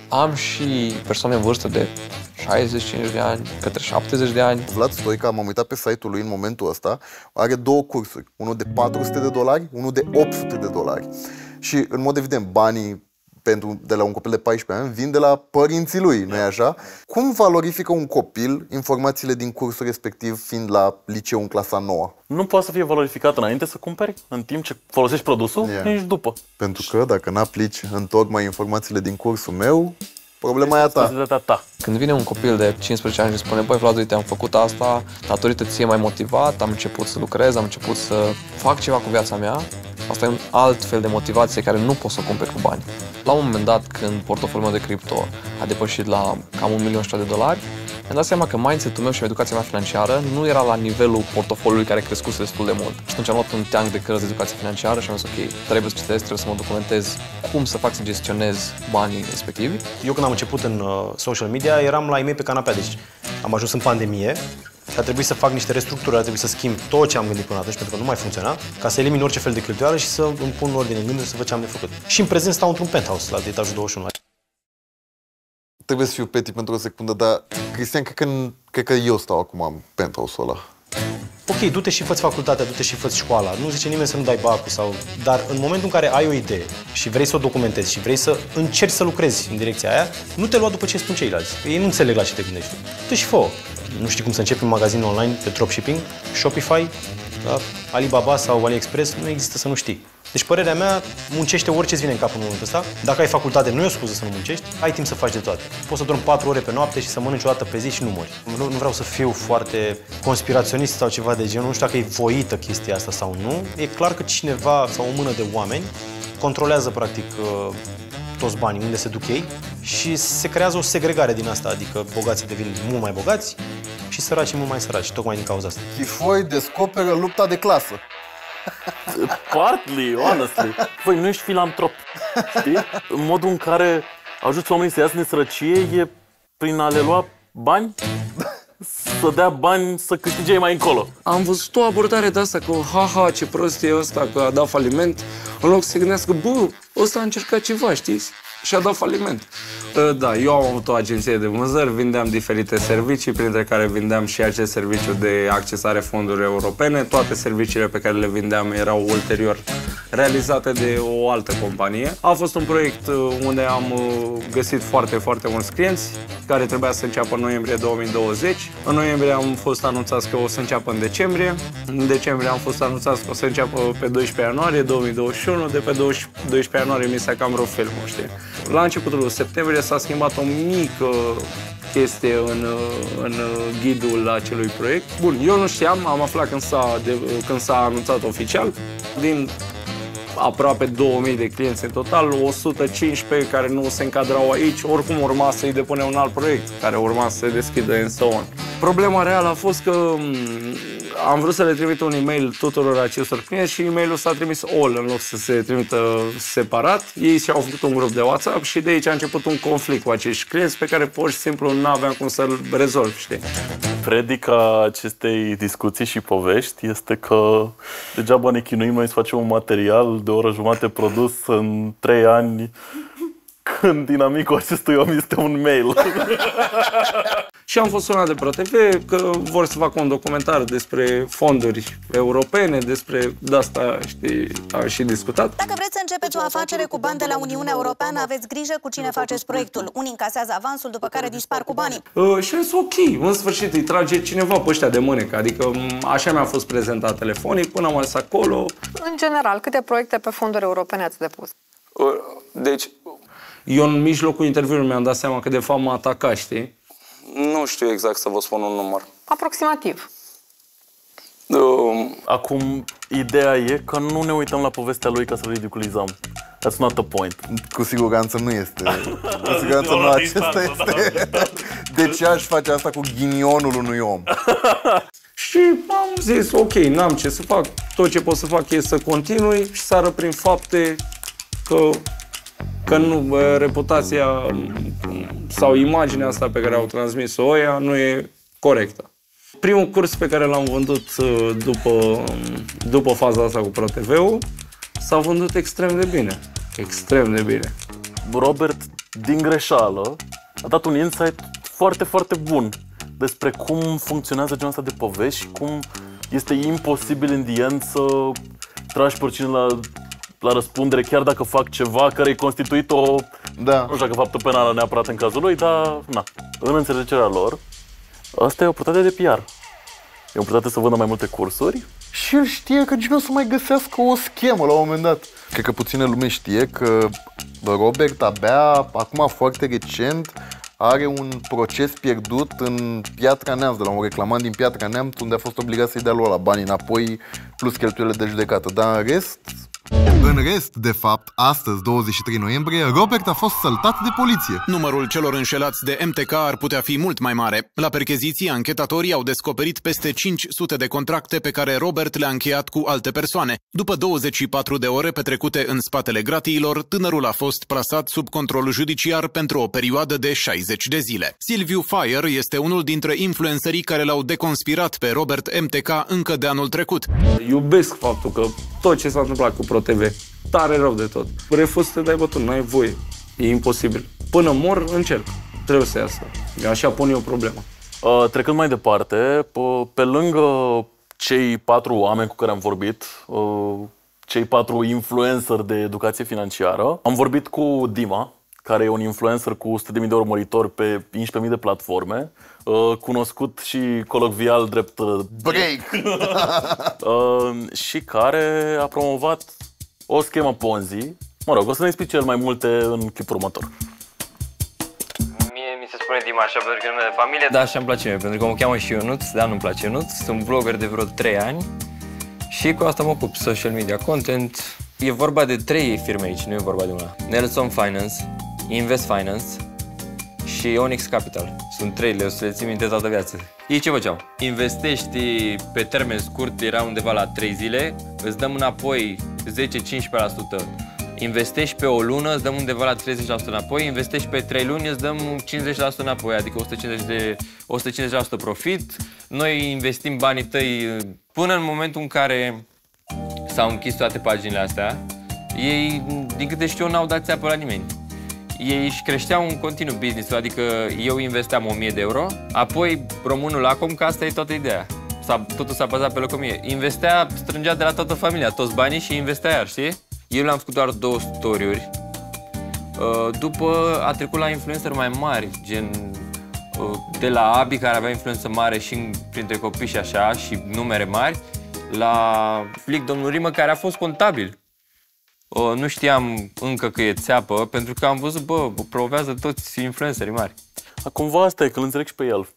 Am și persoane în vârstă de 65 de ani, către 70 de ani. Vlad Stoica, m-am uitat pe site-ul lui în momentul ăsta, are două cursuri. Unul de 400 de dolari, unul de 800 de dolari. Și, în mod evident, banii pentru, de la un copil de 14 ani vin de la părinții lui, nu-i așa? Cum valorifică un copil informațiile din cursul respectiv fiind la liceu în clasa 9? Nu poate să fie valorificat înainte să cumperi, în timp ce folosești produsul, Yeah. nici după. Pentru că dacă n-aplici în tocmai informațiile din cursul meu, problema e a ta. Responsabilitatea ta. Când vine un copil de 15 ani și spune, băi Vlad, uite, am făcut asta, datorită ție mai motivat, am început să lucrez, am început să fac ceva cu viața mea, asta e un alt fel de motivație care nu poți să o cumperi cu bani. La un moment dat, când portofoliul meu de cripto a depășit la cam un milion și de dolari, mi-am dat seama că mindset-ul meu și educația mea financiară nu era la nivelul portofoliului care crescuse destul de mult. Și atunci am luat un teanc de cărți de educație financiară și am zis, ok, trebuie să citesc, trebuie să mă documentez cum să fac să gestionez banii respectivi. Eu când am început în uh, social media, eram la e pe canapea, deci am ajuns în pandemie și a trebuit să fac niște restructurări, a trebuit să schimb tot ce am gândit până atunci, pentru că nu mai funcționa, ca să elimin orice fel de cheltuială și să îmi pun ordine în gânduri să văd ce am de făcut. Și în prezent stau într-un penthouse la etajul 21. Trebuie să fiu petty pentru o secundă, dar, Cristian, cred că, cred că eu stau acum în penthouse-ul ăla. Ok, du-te și fă facultatea, du-te și fă școala. Nu zice nimeni să nu dai bacul sau... Dar în momentul în care ai o idee și vrei să o documentezi și vrei să încerci să lucrezi în direcția aia, nu te lua după ce spun ceilalți. Ei nu înțeleg la ce te gândești. Du și fă Nu știi cum să începi un magazin online de dropshipping, Shopify, da? Alibaba sau AliExpress, nu există să nu știi. Deci părerea mea, muncește orice îți vine în cap în momentul ăsta. Dacă ai facultate, nu e o scuză să nu muncești, ai timp să faci de toate. Poți să dormi 4 ore pe noapte și să mănânci o dată pe zi și nu mori. Nu, nu vreau să fiu foarte conspiraționist sau ceva de genul, nu știu dacă e voită chestia asta sau nu. E clar că cineva sau o mână de oameni controlează practic uh, toți banii, unde se duc ei și se creează o segregare din asta, adică bogații devin mult mai bogați și săracii mult mai săraci, tocmai din cauza asta. Chifoi descoperă lupta de clasă. Partly, honestly. Voi nu ești filantrop, știi? În modul în care ajuți oamenii să iasă din sărăcie e prin a le lua bani, să dea bani să câștige ei mai încolo. Am văzut o abordare de asta, că haha, ce prost e ăsta, că a dat faliment, în loc să se gândească, bă, ăsta a încercat ceva, știți? Și a dat faliment. Uh, Da, eu am avut o agenție de vânzări, vindeam diferite servicii, printre care vindeam și acest serviciu de accesare fonduri europene. Toate serviciile pe care le vindeam erau ulterior realizate de o altă companie. A fost un proiect uh, unde am uh, găsit foarte, foarte mulți clienți care trebuia să înceapă în noiembrie 2020. În noiembrie am fost anunțați că o să înceapă în decembrie. În decembrie am fost anunțați că o să înceapă pe 12 ianuarie 2021. De pe 12 12 ianuarie mi s-a cam rupt filmul, știi? La începutul septembrie s-a schimbat o mică chestie în, în ghidul acelui proiect. Bun, eu nu știam, am aflat când s-a, de, când s-a anunțat oficial. Din aproape 2000 de clienți în total, 115 care nu se încadrau aici, oricum urma să-i depune un alt proiect care urma să se deschidă în so on. Problema reală a fost că m, am vrut să le trimit un e-mail tuturor acestor clienți și e-mailul s-a trimis all în loc să se trimită separat. Ei și-au făcut un grup de WhatsApp și de aici a început un conflict cu acești clienți pe care pur și simplu nu aveam cum să-l rezolv, știi? Predica acestei discuții și povești este că degeaba ne chinuim noi să facem un material de o oră jumate produs în trei ani în dinamicul acestui om este un mail. Și am fost sunat de ProTV că vor să facă un documentar despre fonduri europene, despre de asta, știi, am și discutat. Dacă vreți să începeți o afacere cu bani de la Uniunea Europeană, aveți grijă cu cine faceți proiectul. Unii încasează avansul, după care dispar cu banii. Uh, și am zis, ok, în sfârșit îi trage cineva pe ăștia de mânecă. Adică m, așa mi-a fost prezentat telefonic, până am ajuns acolo. În general, câte proiecte pe fonduri europene ați depus? Uh, Deci, eu în mijlocul interviului mi-am dat seama că de fapt mă ataca, știi? Nu știu exact să vă spun un număr. Aproximativ. Uh, Acum, ideea e că nu ne uităm la povestea lui ca să ridiculizăm. That's not the point. Cu siguranță nu este. Cu siguranță nu acesta este. De ce aș face asta cu ghinionul unui om? Și am zis, ok, n-am ce să fac. Tot ce pot să fac e să continui și sară prin fapte că, că nu, bă, reputația sau imaginea asta pe care au transmis-o ăia nu e corectă. Primul curs pe care l-am vândut uh, după, după faza asta cu ProTV-ul s-a vândut extrem de bine. Extrem de bine. Robert, din greșeală, a dat un insight foarte, foarte bun despre cum funcționează genul ăsta de povești și cum este imposibil în the end să tragi pe oricine la, la răspundere, chiar dacă fac ceva care e constituit o... Da. Nu știu dacă faptă penală neapărat în cazul lui, dar, na, în înțelegerea lor, asta e o purtate de PR. E o purtate să vândă mai multe cursuri Și el știe că nici nu o să mai găsească o schemă la un moment dat. Cred că puțină lume știe că Robert abia acum foarte recent are un proces pierdut în Piatra Neamț, de la un reclamant din Piatra Neamț, unde a fost obligat să-i dea lui la banii înapoi, plus cheltuielile de judecată. Dar în rest, în rest, de fapt, astăzi, 23 noiembrie, Robert a fost săltat de poliție. Numărul celor înșelați de MTK ar putea fi mult mai mare. La percheziții, anchetatorii au descoperit peste 500 de contracte pe care Robert le-a încheiat cu alte persoane. După 24 de ore petrecute în spatele gratiilor, tânărul a fost plasat sub control judiciar pentru o perioadă de 60 de zile. Silviu Fire este unul dintre influencerii care l-au deconspirat pe Robert MTK încă de anul trecut. Iubesc faptul că tot ce s-a întâmplat cu ProTV, tare rău de tot. Refuz să te dai bătut, n-ai voie. E imposibil. Până mor, încerc. Trebuie să iasă. Eu așa pun eu problema. Uh, trecând mai departe, pe, pe lângă cei patru oameni cu care am vorbit, uh, cei patru influencer de educație financiară, am vorbit cu Dima, care e un influencer cu 100.000 de urmăritori pe 11.000 de platforme, uh, cunoscut și colocvial drept uh, Break! uh, și care a promovat o schemă Ponzi. Mă rog, o să ne explice cel mai multe în chipul următor. Mie mi se spune Dimaș așa pentru că e nume de familie, dar așa îmi place mie, pentru că mă cheamă și Ionuț, dar nu-mi place Ionuț, sunt blogger de vreo 3 ani și cu asta mă ocup, social media content. E vorba de trei firme aici, nu e vorba de una. Nelson Finance, Invest Finance și Onyx Capital. Sunt trei, le o să le țin minte toată viața. Ei ce făceau? Investești pe termen scurt, era undeva la 3 zile, îți dăm înapoi 10-15%. Investești pe o lună, îți dăm undeva la 30% înapoi, investești pe 3 luni, îți dăm 50% înapoi, adică 150%, de, 150% profit. Noi investim banii tăi uh, până în momentul în care s-au închis toate paginile astea. Ei, din câte știu, n-au dat țeapă la nimeni. Ei își creșteau un continuu business adică eu investeam 1000 de euro, apoi românul acum, că asta e toată ideea. S-a, totul s-a bazat pe locomie. Investea, strângea de la toată familia, toți banii și investea iar, știi? Eu le-am făcut doar două story-uri. Uh, După a trecut la influencer mai mari, gen uh, de la Abi, care avea influență mare și în- printre copii și așa, și numere mari, la Flic, domnul Rimă, care a fost contabil. Uh, Nu știam încă că e țeapă, pentru că am văzut, bă, promovează toți influencerii mari. Cumva asta e, că îl înțeleg și pe el.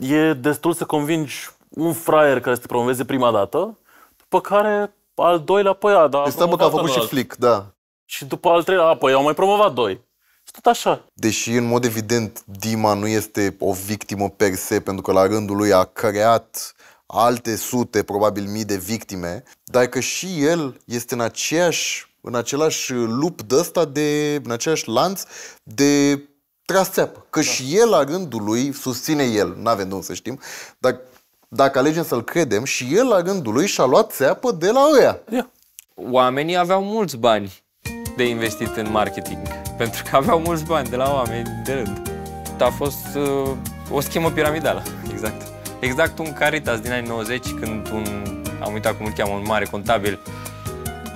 E destul să convingi un fraier care să te promoveze prima dată, după care al doilea, păi a, da, Deci stă, bă, că a făcut și flic, da. Și după al treilea, a, păi au mai promovat doi. Și tot așa. Deși, în mod evident, Dima nu este o victimă per se, pentru că la rândul lui a creat alte sute, probabil mii de victime, dar că și el este în aceeași, în același lup de ăsta, de, în același lanț de tras țeapă. Că da. și el, la rândul lui, susține el, nu avem de unde să știm, dar dacă alegem să-l credem, și el, la rândul lui, și-a luat țeapă de la ăia. Oamenii aveau mulți bani de investit în marketing, pentru că aveau mulți bani de la oameni de rând. A fost uh, o schemă piramidală, exact. Exact un Caritas din anii 90, când un, am uitat cum îl cheamă, un mare contabil,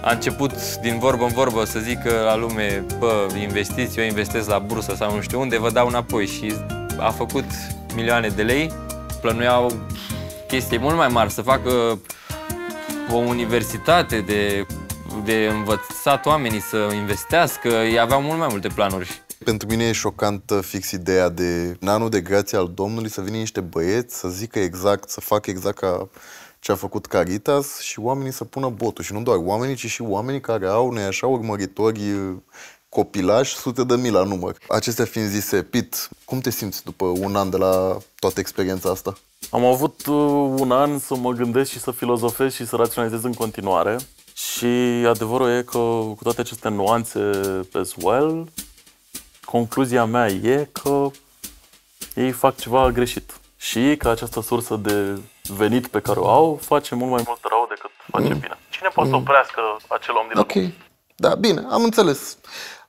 a început din vorbă în vorbă să zică la lume, bă, investiți, eu investesc la bursă sau nu știu unde, vă dau înapoi și a făcut milioane de lei, plănuiau chestii mult mai mari, să facă o universitate de, de învățat oamenii să investească, ei aveau mult mai multe planuri. Pentru mine e șocantă fix ideea de în anul de grație al Domnului să vină niște băieți să zică exact, să facă exact ca ce a făcut Caritas și oamenii să pună botul. Și nu doar oamenii, ci și oamenii care au, noi așa, urmăritori copilași, sute de mii la număr. Acestea fiind zise, Pit, cum te simți după un an de la toată experiența asta? Am avut uh, un an să mă gândesc și să filozofez și să raționalizez în continuare. Și adevărul e că cu toate aceste nuanțe as well, concluzia mea e că ei fac ceva greșit. Și că această sursă de venit pe care o au face mult mai mult rău decât face mm. bine. Cine poate mm. să oprească acel om din Ok. Da, bine, am înțeles.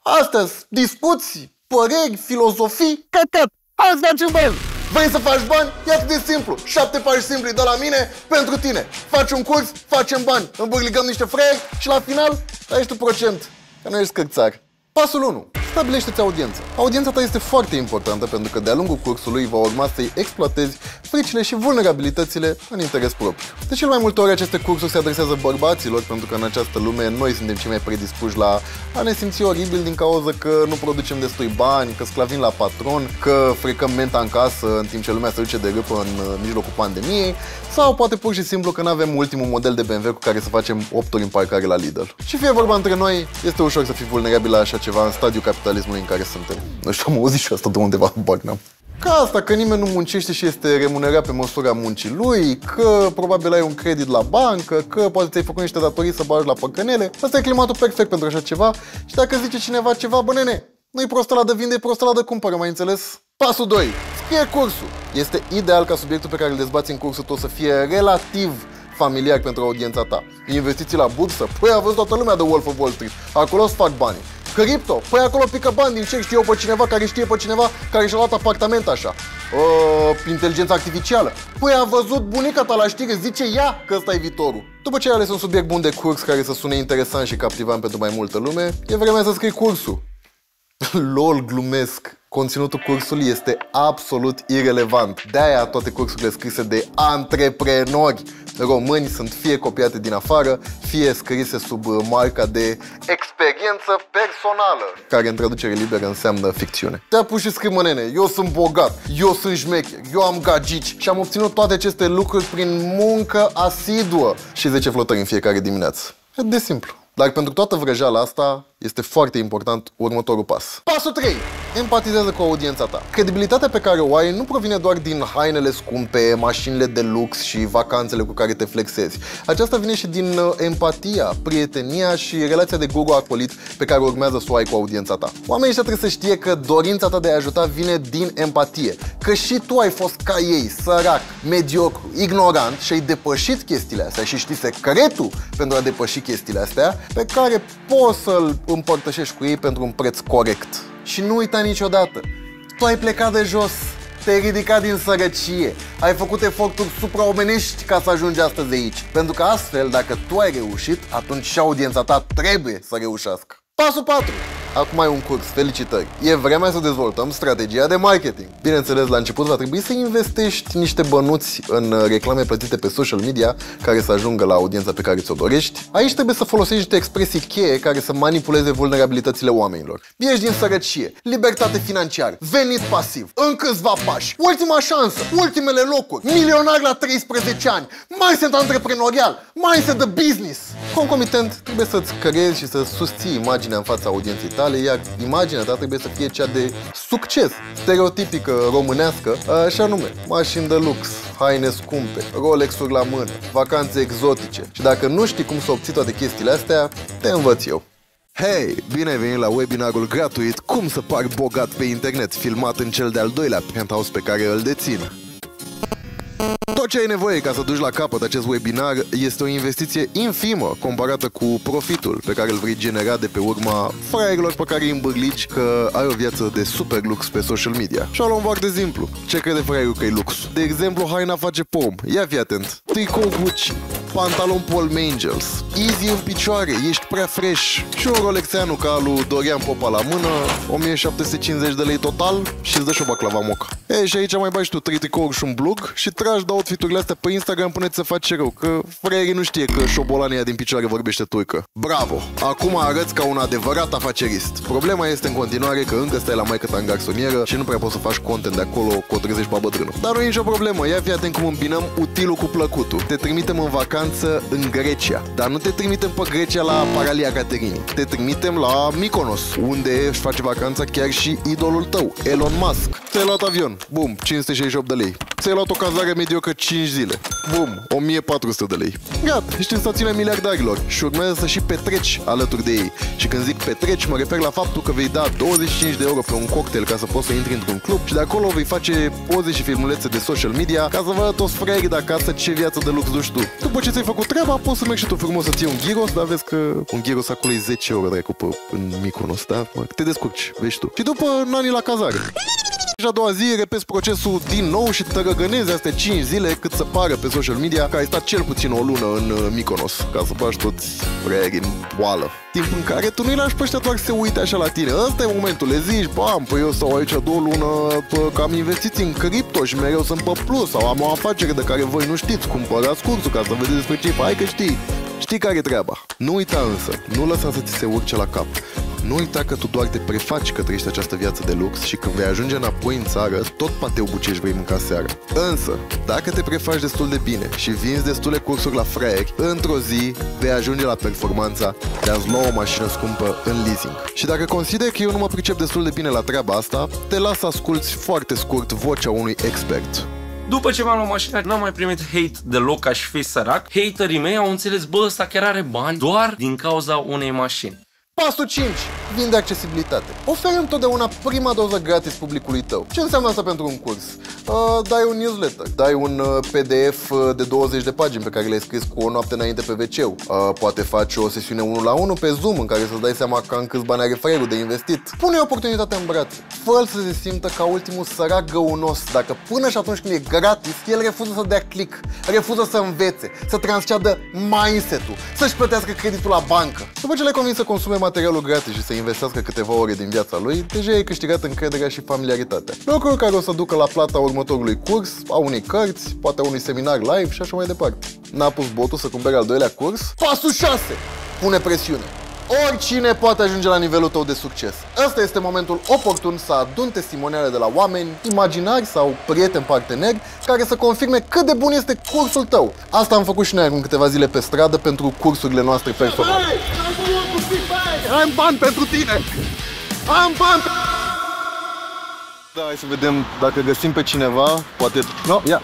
Astea discuții, păreri, filozofii, căcat. Asta ce bani. Vrei să faci bani? E atât de simplu. Șapte pași simpli de la mine pentru tine. Faci un curs, facem bani, îmbârligăm niște fraieri și la final ai tu procent. Că nu ești scățar. Pasul 1. Stabilește-ți audiența. Audiența ta este foarte importantă pentru că de-a lungul cursului va urma să-i exploatezi fricile și vulnerabilitățile în interes propriu. De cel mai multe ori aceste cursuri se adresează bărbaților pentru că în această lume noi suntem cei mai predispuși la a ne simți oribil din cauza că nu producem destui bani, că sclavim la patron, că frecăm menta în casă în timp ce lumea se duce de râpă în mijlocul pandemiei sau poate pur și simplu că nu avem ultimul model de BMW cu care să facem 8 ori în parcare la Lidl. Și fie vorba între noi, este ușor să fii vulnerabil la așa ceva în stadiul capitalismului în care suntem. Nu știu, am auzit și asta de undeva, bagnam. Ca asta, că nimeni nu muncește și este remunerat pe măsura muncii lui, că probabil ai un credit la bancă, că poate ți-ai făcut niște datorii să bagi la păcănele. Asta e climatul perfect pentru așa ceva și dacă zice cineva ceva, bă nene, nu-i prostă de vinde, e prostă de cumpără, mai înțeles? Pasul 2. Scrie cursul. Este ideal ca subiectul pe care îl dezbați în cursul tău să fie relativ familiar pentru audiența ta. Investiții la bursă? Păi a văzut toată lumea de Wolf of Wall Street. Acolo îți fac bani. Cripto? Păi acolo pică bani din ce știu eu pe cineva care știe pe cineva care și-a luat apartament așa. Uh, inteligența artificială. Păi a văzut bunica ta la știre, zice ea că ăsta e viitorul. După ce ai ales un subiect bun de curs care să sune interesant și captivant pentru mai multă lume, e vremea să scrii cursul. LOL, glumesc. Conținutul cursului este absolut irelevant. De-aia toate cursurile scrise de antreprenori români sunt fie copiate din afară, fie scrise sub marca de experiență personală, care în traducere liberă înseamnă ficțiune. Te-a pus și scrii, mă, nene, eu sunt bogat, eu sunt șmecher, eu am gagici și am obținut toate aceste lucruri prin muncă asiduă și 10 flotări în fiecare dimineață. E de simplu. Dar pentru toată vrăjeala asta este foarte important următorul pas. Pasul 3. Empatizează cu audiența ta. Credibilitatea pe care o ai nu provine doar din hainele scumpe, mașinile de lux și vacanțele cu care te flexezi. Aceasta vine și din uh, empatia, prietenia și relația de guru acolit pe care urmează să o ai cu audiența ta. Oamenii ăștia trebuie să știe că dorința ta de a ajuta vine din empatie. Că și tu ai fost ca ei, sărac, mediocru, ignorant și ai depășit chestiile astea și știi secretul pentru a depăși chestiile astea pe care poți să-l împărtășești cu ei pentru un preț corect. Și nu uita niciodată, tu ai plecat de jos, te-ai ridicat din sărăcie, ai făcut eforturi supraomenești ca să ajungi astăzi aici. Pentru că astfel, dacă tu ai reușit, atunci și audiența ta trebuie să reușească. Pasul 4. Acum ai un curs, felicitări. E vremea să dezvoltăm strategia de marketing. Bineînțeles, la început va trebui să investești niște bănuți în uh, reclame plătite pe social media care să ajungă la audiența pe care ți-o dorești. Aici trebuie să folosești niște expresii cheie care să manipuleze vulnerabilitățile oamenilor. Ieși din sărăcie, libertate financiară, venit pasiv, în câțiva pași, ultima șansă, ultimele locuri, milionar la 13 ani, mindset antreprenorial, mindset de business. Concomitent, trebuie să-ți creezi și să susții imaginea în fața audienței tale, iar imaginea ta trebuie să fie cea de succes, stereotipică românească, așa nume, mașini de lux, haine scumpe, Rolex-uri la mână, vacanțe exotice. Și dacă nu știi cum să obții toate chestiile astea, te învăț eu. Hei, bine ai venit la webinarul gratuit Cum să par bogat pe internet, filmat în cel de-al doilea penthouse pe care îl dețin. Tot Tot ce ai nevoie ca să duci la capăt acest webinar este o investiție infimă comparată cu profitul pe care îl vrei genera de pe urma fraierilor pe care îi îmbârlici că ai o viață de super lux pe social media. Și o luăm foarte simplu. Ce crede fraierul că e lux? De exemplu, haina face pom. Ia fi atent. Tricou Gucci, pantalon Paul Mangels, easy în picioare, ești prea fresh și un Rolexeanu ca lui Dorian Popa la mână, 1750 de lei total și îți dă și o baclava moca. E, și aici mai bagi tu trei tricouri și un blug și tragi de outfiturile astea pe Instagram până ți se face rău, că fraierii nu știe că șobolania din picioare vorbește turcă. Bravo! Acum arăți ca un adevărat afacerist. Problema este în continuare că încă stai la maică ta în garsonieră și nu prea poți să faci content de acolo cu o trezești babătrână. Dar nu e nicio problemă, ia fi atent cum îmbinăm utilul cu plăcutul. Te trimitem în vacanță în Grecia, dar nu te trimitem pe Grecia la Paralia Caterini. Te trimitem la Mykonos, unde își face vacanța chiar și idolul tău, Elon Musk. Ți-ai luat avion, bum, 568 de lei. Ți-ai luat o cazare mediocă 5 zile, bum, 1400 de lei. Gata, ești în stațiunea miliardarilor și urmează să și petreci alături de ei. Și când zic petreci, mă refer la faptul că vei da 25 de euro pe un cocktail ca să poți să intri într-un club și de acolo vei face poze și filmulețe de social media ca să vă toți fraierii de acasă ce viață de lux duci tu. După ce ți-ai făcut treaba, poți să mergi și tu frumos să ții un gyros, dar vezi că un gyros acolo e 10 euro dracu pe, în Mykonos, da? Mă, Te descurci, vezi tu. Și după nani la cazare. Și a doua zi repezi procesul din nou și te răgănezi astea 5 zile cât să pară pe social media că ai stat cel puțin o lună în uh, Mykonos ca să faci toți fraierii în boală. Timp în care tu nu-i lași pe ăștia doar să se uite așa la tine. Ăsta e momentul, le zici, bam, păi eu stau aici două lună pă, că am investit în cripto și mereu sunt pe plus sau am o afacere de care voi nu știți, cumpărați cursul ca să vedeți despre ce hai că știi. Știi care e treaba. Nu uita însă, nu lăsa să ți se urce la cap. Nu uita că tu doar te prefaci că trăiești această viață de lux și când vei ajunge înapoi în țară, tot pateu bucești vei mânca seara. Însă, dacă te prefaci destul de bine și vinzi destule cursuri la fraieri, într-o zi vei ajunge la performanța de a-ți lua o mașină scumpă în leasing. Și dacă consideri că eu nu mă pricep destul de bine la treaba asta, te las să asculti foarte scurt vocea unui expert. După ce m-am luat mașina, n-am mai primit hate deloc ca și fi sărac. Haterii mei au înțeles, bă, ăsta chiar are bani doar din cauza unei mașini. Pasul 5. Vinde accesibilitate. Oferă întotdeauna prima doză gratis publicului tău. Ce înseamnă asta pentru un curs? Uh, dai un newsletter, dai un uh, PDF uh, de 20 de pagini pe care le-ai scris cu o noapte înainte pe wc uh, Poate faci o sesiune 1 la 1 pe Zoom în care să-ți dai seama cam câți bani are fraierul de investit. Pune oportunitatea în brațe, fără să se simtă ca ultimul sărac găunos. Dacă până și atunci când e gratis, el refuză să dea click, refuză să învețe, să transceadă mindset-ul, să-și plătească creditul la bancă. După ce le convins să consume materialul gratis și să investească câteva ore din viața lui, deja ai câștigat încrederea și familiaritatea. Lucruri care o să ducă la plata următorului curs, a unei cărți, poate a unui seminar live și așa mai departe. N-a pus botul să cumpere al doilea curs? Pasul 6! Pune presiune. Oricine poate ajunge la nivelul tău de succes. Ăsta este momentul oportun să adun testimoniale de la oameni imaginari sau prieteni parteneri care să confirme cât de bun este cursul tău. Asta am făcut și noi acum câteva zile pe stradă pentru cursurile noastre performante. Am bani pentru tine! Am bani! Da, hai să vedem dacă găsim pe cineva, poate... No, ia!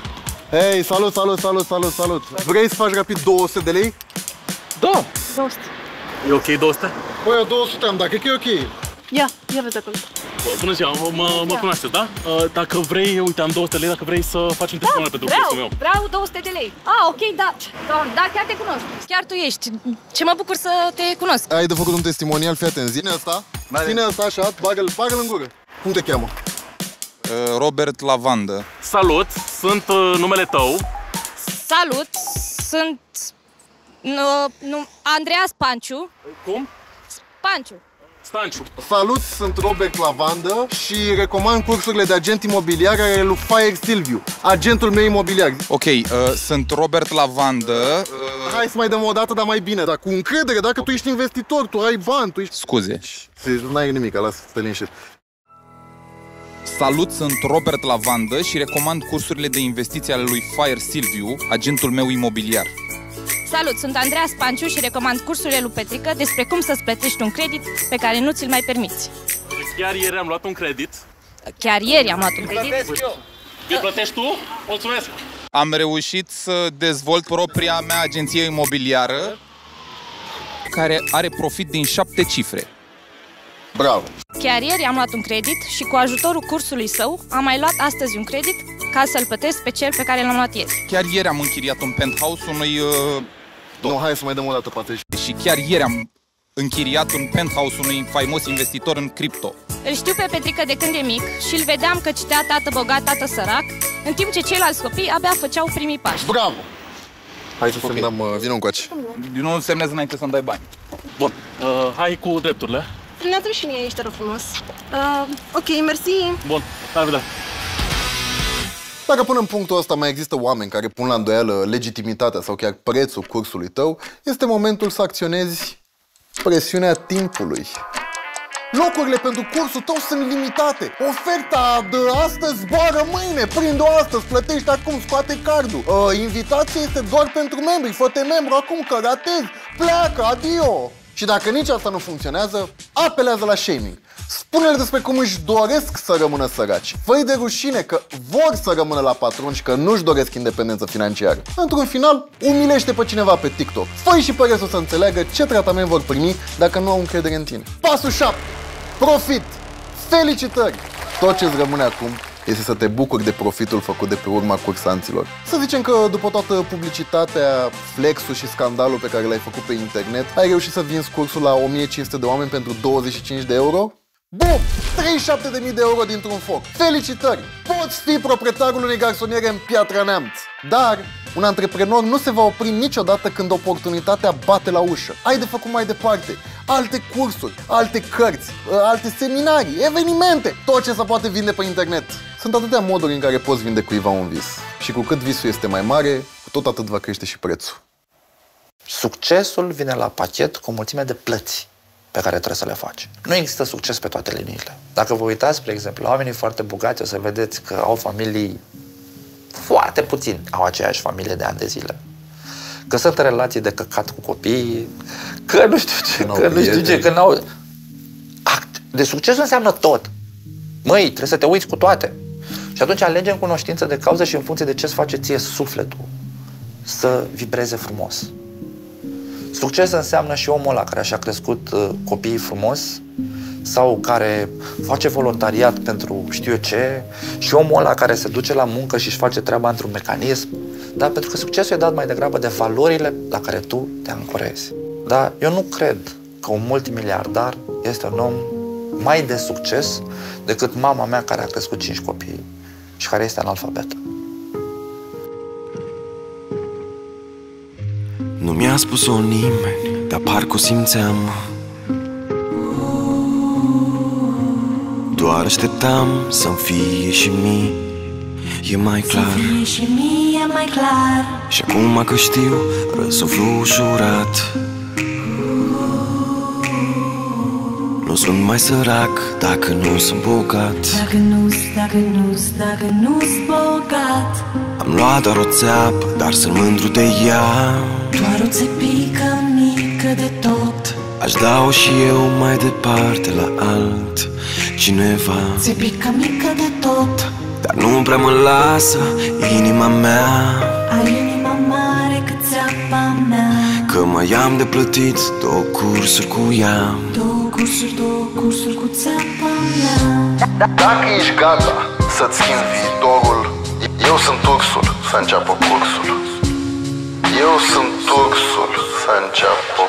Hei, salut, salut, salut, salut, salut! Vrei să faci rapid 200 de lei? Da! 200. E ok 200? Băi, eu 200 am, dacă e ok. Ia, ia vezi acolo. Bună ziua, mă, mă cunoașteți, da? Uh, Dacă vrei, uite, am 200 lei, dacă vrei să facem testimonial pentru cursul meu. Vreau, vreau 200 de lei. Ah, ok, da. Da, da, chiar te cunosc. Chiar tu ești. Ce mă bucur să te cunosc. Ai de făcut un testimonial, fii atent, zine asta. Ține asta așa, bagă-l, bagă în gură. Cum te cheamă? Robert Lavandă. Salut, sunt uh, numele tău. Salut, sunt... Nu, nu, Andreea Spanciu. Cum? Spanciu. Stanciu. Salut, sunt Robert Lavandă și recomand cursurile de agent imobiliar ale lui Fire Silviu, agentul meu imobiliar. Ok, uh, sunt Robert Lavandă. Uh, Hai să mai dăm o dată, dar mai bine, dar cu încredere, dacă tu ești investitor, tu ai bani, tu ești... scuze. Deci n-ai nimic, lasă să te liniștești. Salut, sunt Robert Lavandă și recomand cursurile de investiții ale lui Fire Silviu, agentul meu imobiliar. Salut, sunt Andreea Spanciu și recomand cursurile lui Petrică despre cum să-ți plătești un credit pe care nu ți-l mai permiți. Chiar ieri am luat un credit. Chiar ieri am luat un credit. Îl plătești tu? Mulțumesc! Am reușit să dezvolt propria mea agenție imobiliară care are profit din șapte cifre. Bravo! Chiar ieri am luat un credit și cu ajutorul cursului său am mai luat astăzi un credit ca să-l plătesc pe cel pe care l-am luat ieri. Chiar ieri am închiriat un penthouse unui... Uh, nu, hai să mai dăm o dată poate. Și chiar ieri am închiriat un penthouse unui faimos investitor în cripto. Îl știu pe Petrică de când e mic și îl vedeam că citea tată bogat, tată sărac, în timp ce ceilalți copii abia făceau primii pași. Bravo! Hai să okay. semnăm, uh, vină încoace. Nu semnez înainte să-mi dai bani. Bun, uh, hai cu drepturile. Ne-a și mie aici, te rog frumos. Uh, ok, mersi. Bun, la revedere. Dacă până în punctul ăsta mai există oameni care pun la îndoială legitimitatea sau chiar prețul cursului tău, este momentul să acționezi presiunea timpului. Locurile pentru cursul tău sunt limitate. Oferta de astăzi zboară mâine. Prind-o astăzi, plătești acum, scoate cardul. Uh, invitația este doar pentru membri. Fă-te membru acum că ratezi. Pleacă, adio! Și dacă nici asta nu funcționează, apelează la shaming. Spune-le despre cum își doresc să rămână săraci. fă de rușine că vor să rămână la patron și că nu-și doresc independență financiară. Într-un final, umilește pe cineva pe TikTok. fă și pe restul să înțeleagă ce tratament vor primi dacă nu au încredere în tine. Pasul 7. Profit! Felicitări! Tot ce îți rămâne acum este să te bucuri de profitul făcut de pe urma cursanților. Să zicem că după toată publicitatea, flexul și scandalul pe care l-ai făcut pe internet, ai reușit să vinzi cursul la 1500 de oameni pentru 25 de euro? Bum! 37.000 de euro dintr-un foc. Felicitări! Poți fi proprietarul unei garsoniere în Piatra Neamț. Dar un antreprenor nu se va opri niciodată când oportunitatea bate la ușă. Ai de făcut mai departe alte cursuri, alte cărți, alte seminarii, evenimente, tot ce se poate vinde pe internet. Sunt atâtea moduri în care poți vinde cuiva un vis. Și cu cât visul este mai mare, cu tot atât va crește și prețul. Succesul vine la pachet cu o mulțime de plăți pe care trebuie să le faci. Nu există succes pe toate liniile. Dacă vă uitați, spre exemplu, la oamenii foarte bogați, o să vedeți că au familii foarte puțini, au aceeași familie de ani de zile. Că sunt relații de căcat cu copiii, că nu știu ce, că nu știu ce, că n-au... Act de succes înseamnă tot. Măi, trebuie să te uiți cu toate. Și atunci alegem cunoștință de cauză și în funcție de ce îți face ție sufletul să vibreze frumos. Succes înseamnă și omul ăla care și-a crescut uh, copiii frumos sau care face voluntariat pentru știu eu ce și omul ăla care se duce la muncă și își face treaba într-un mecanism. Da? Pentru că succesul e dat mai degrabă de valorile la care tu te ancorezi. Da? Eu nu cred că un multimiliardar este un om mai de succes decât mama mea care a crescut cinci copii și care este analfabetă. Nu mi-a spus-o nimeni, dar parcă o simțeam Doar așteptam să-mi fie și mie. E mai clar. Să fie și mie e mai clar. Și acum că știu, răsuflu ușurat. Nu sunt mai sărac dacă nu sunt bogat. Dacă nu dacă nu dacă nu sunt bogat. Am luat doar o țeapă, dar sunt mândru de ea. Doar o țepică mică de tot Aș da-o și eu mai departe la alt cineva. Țepică mică de tot. Dar nu prea mă lasă inima mea. Ai inima mare cât țeapa mea. Că mai am de plătit două cursuri cu ea. Două cursuri, două cursuri cu țeapa mea. Dacă ești gata să-ți schimbi viitorul Eu sunt ursul să înceapă cursul. Eu sunt ursul să înceapă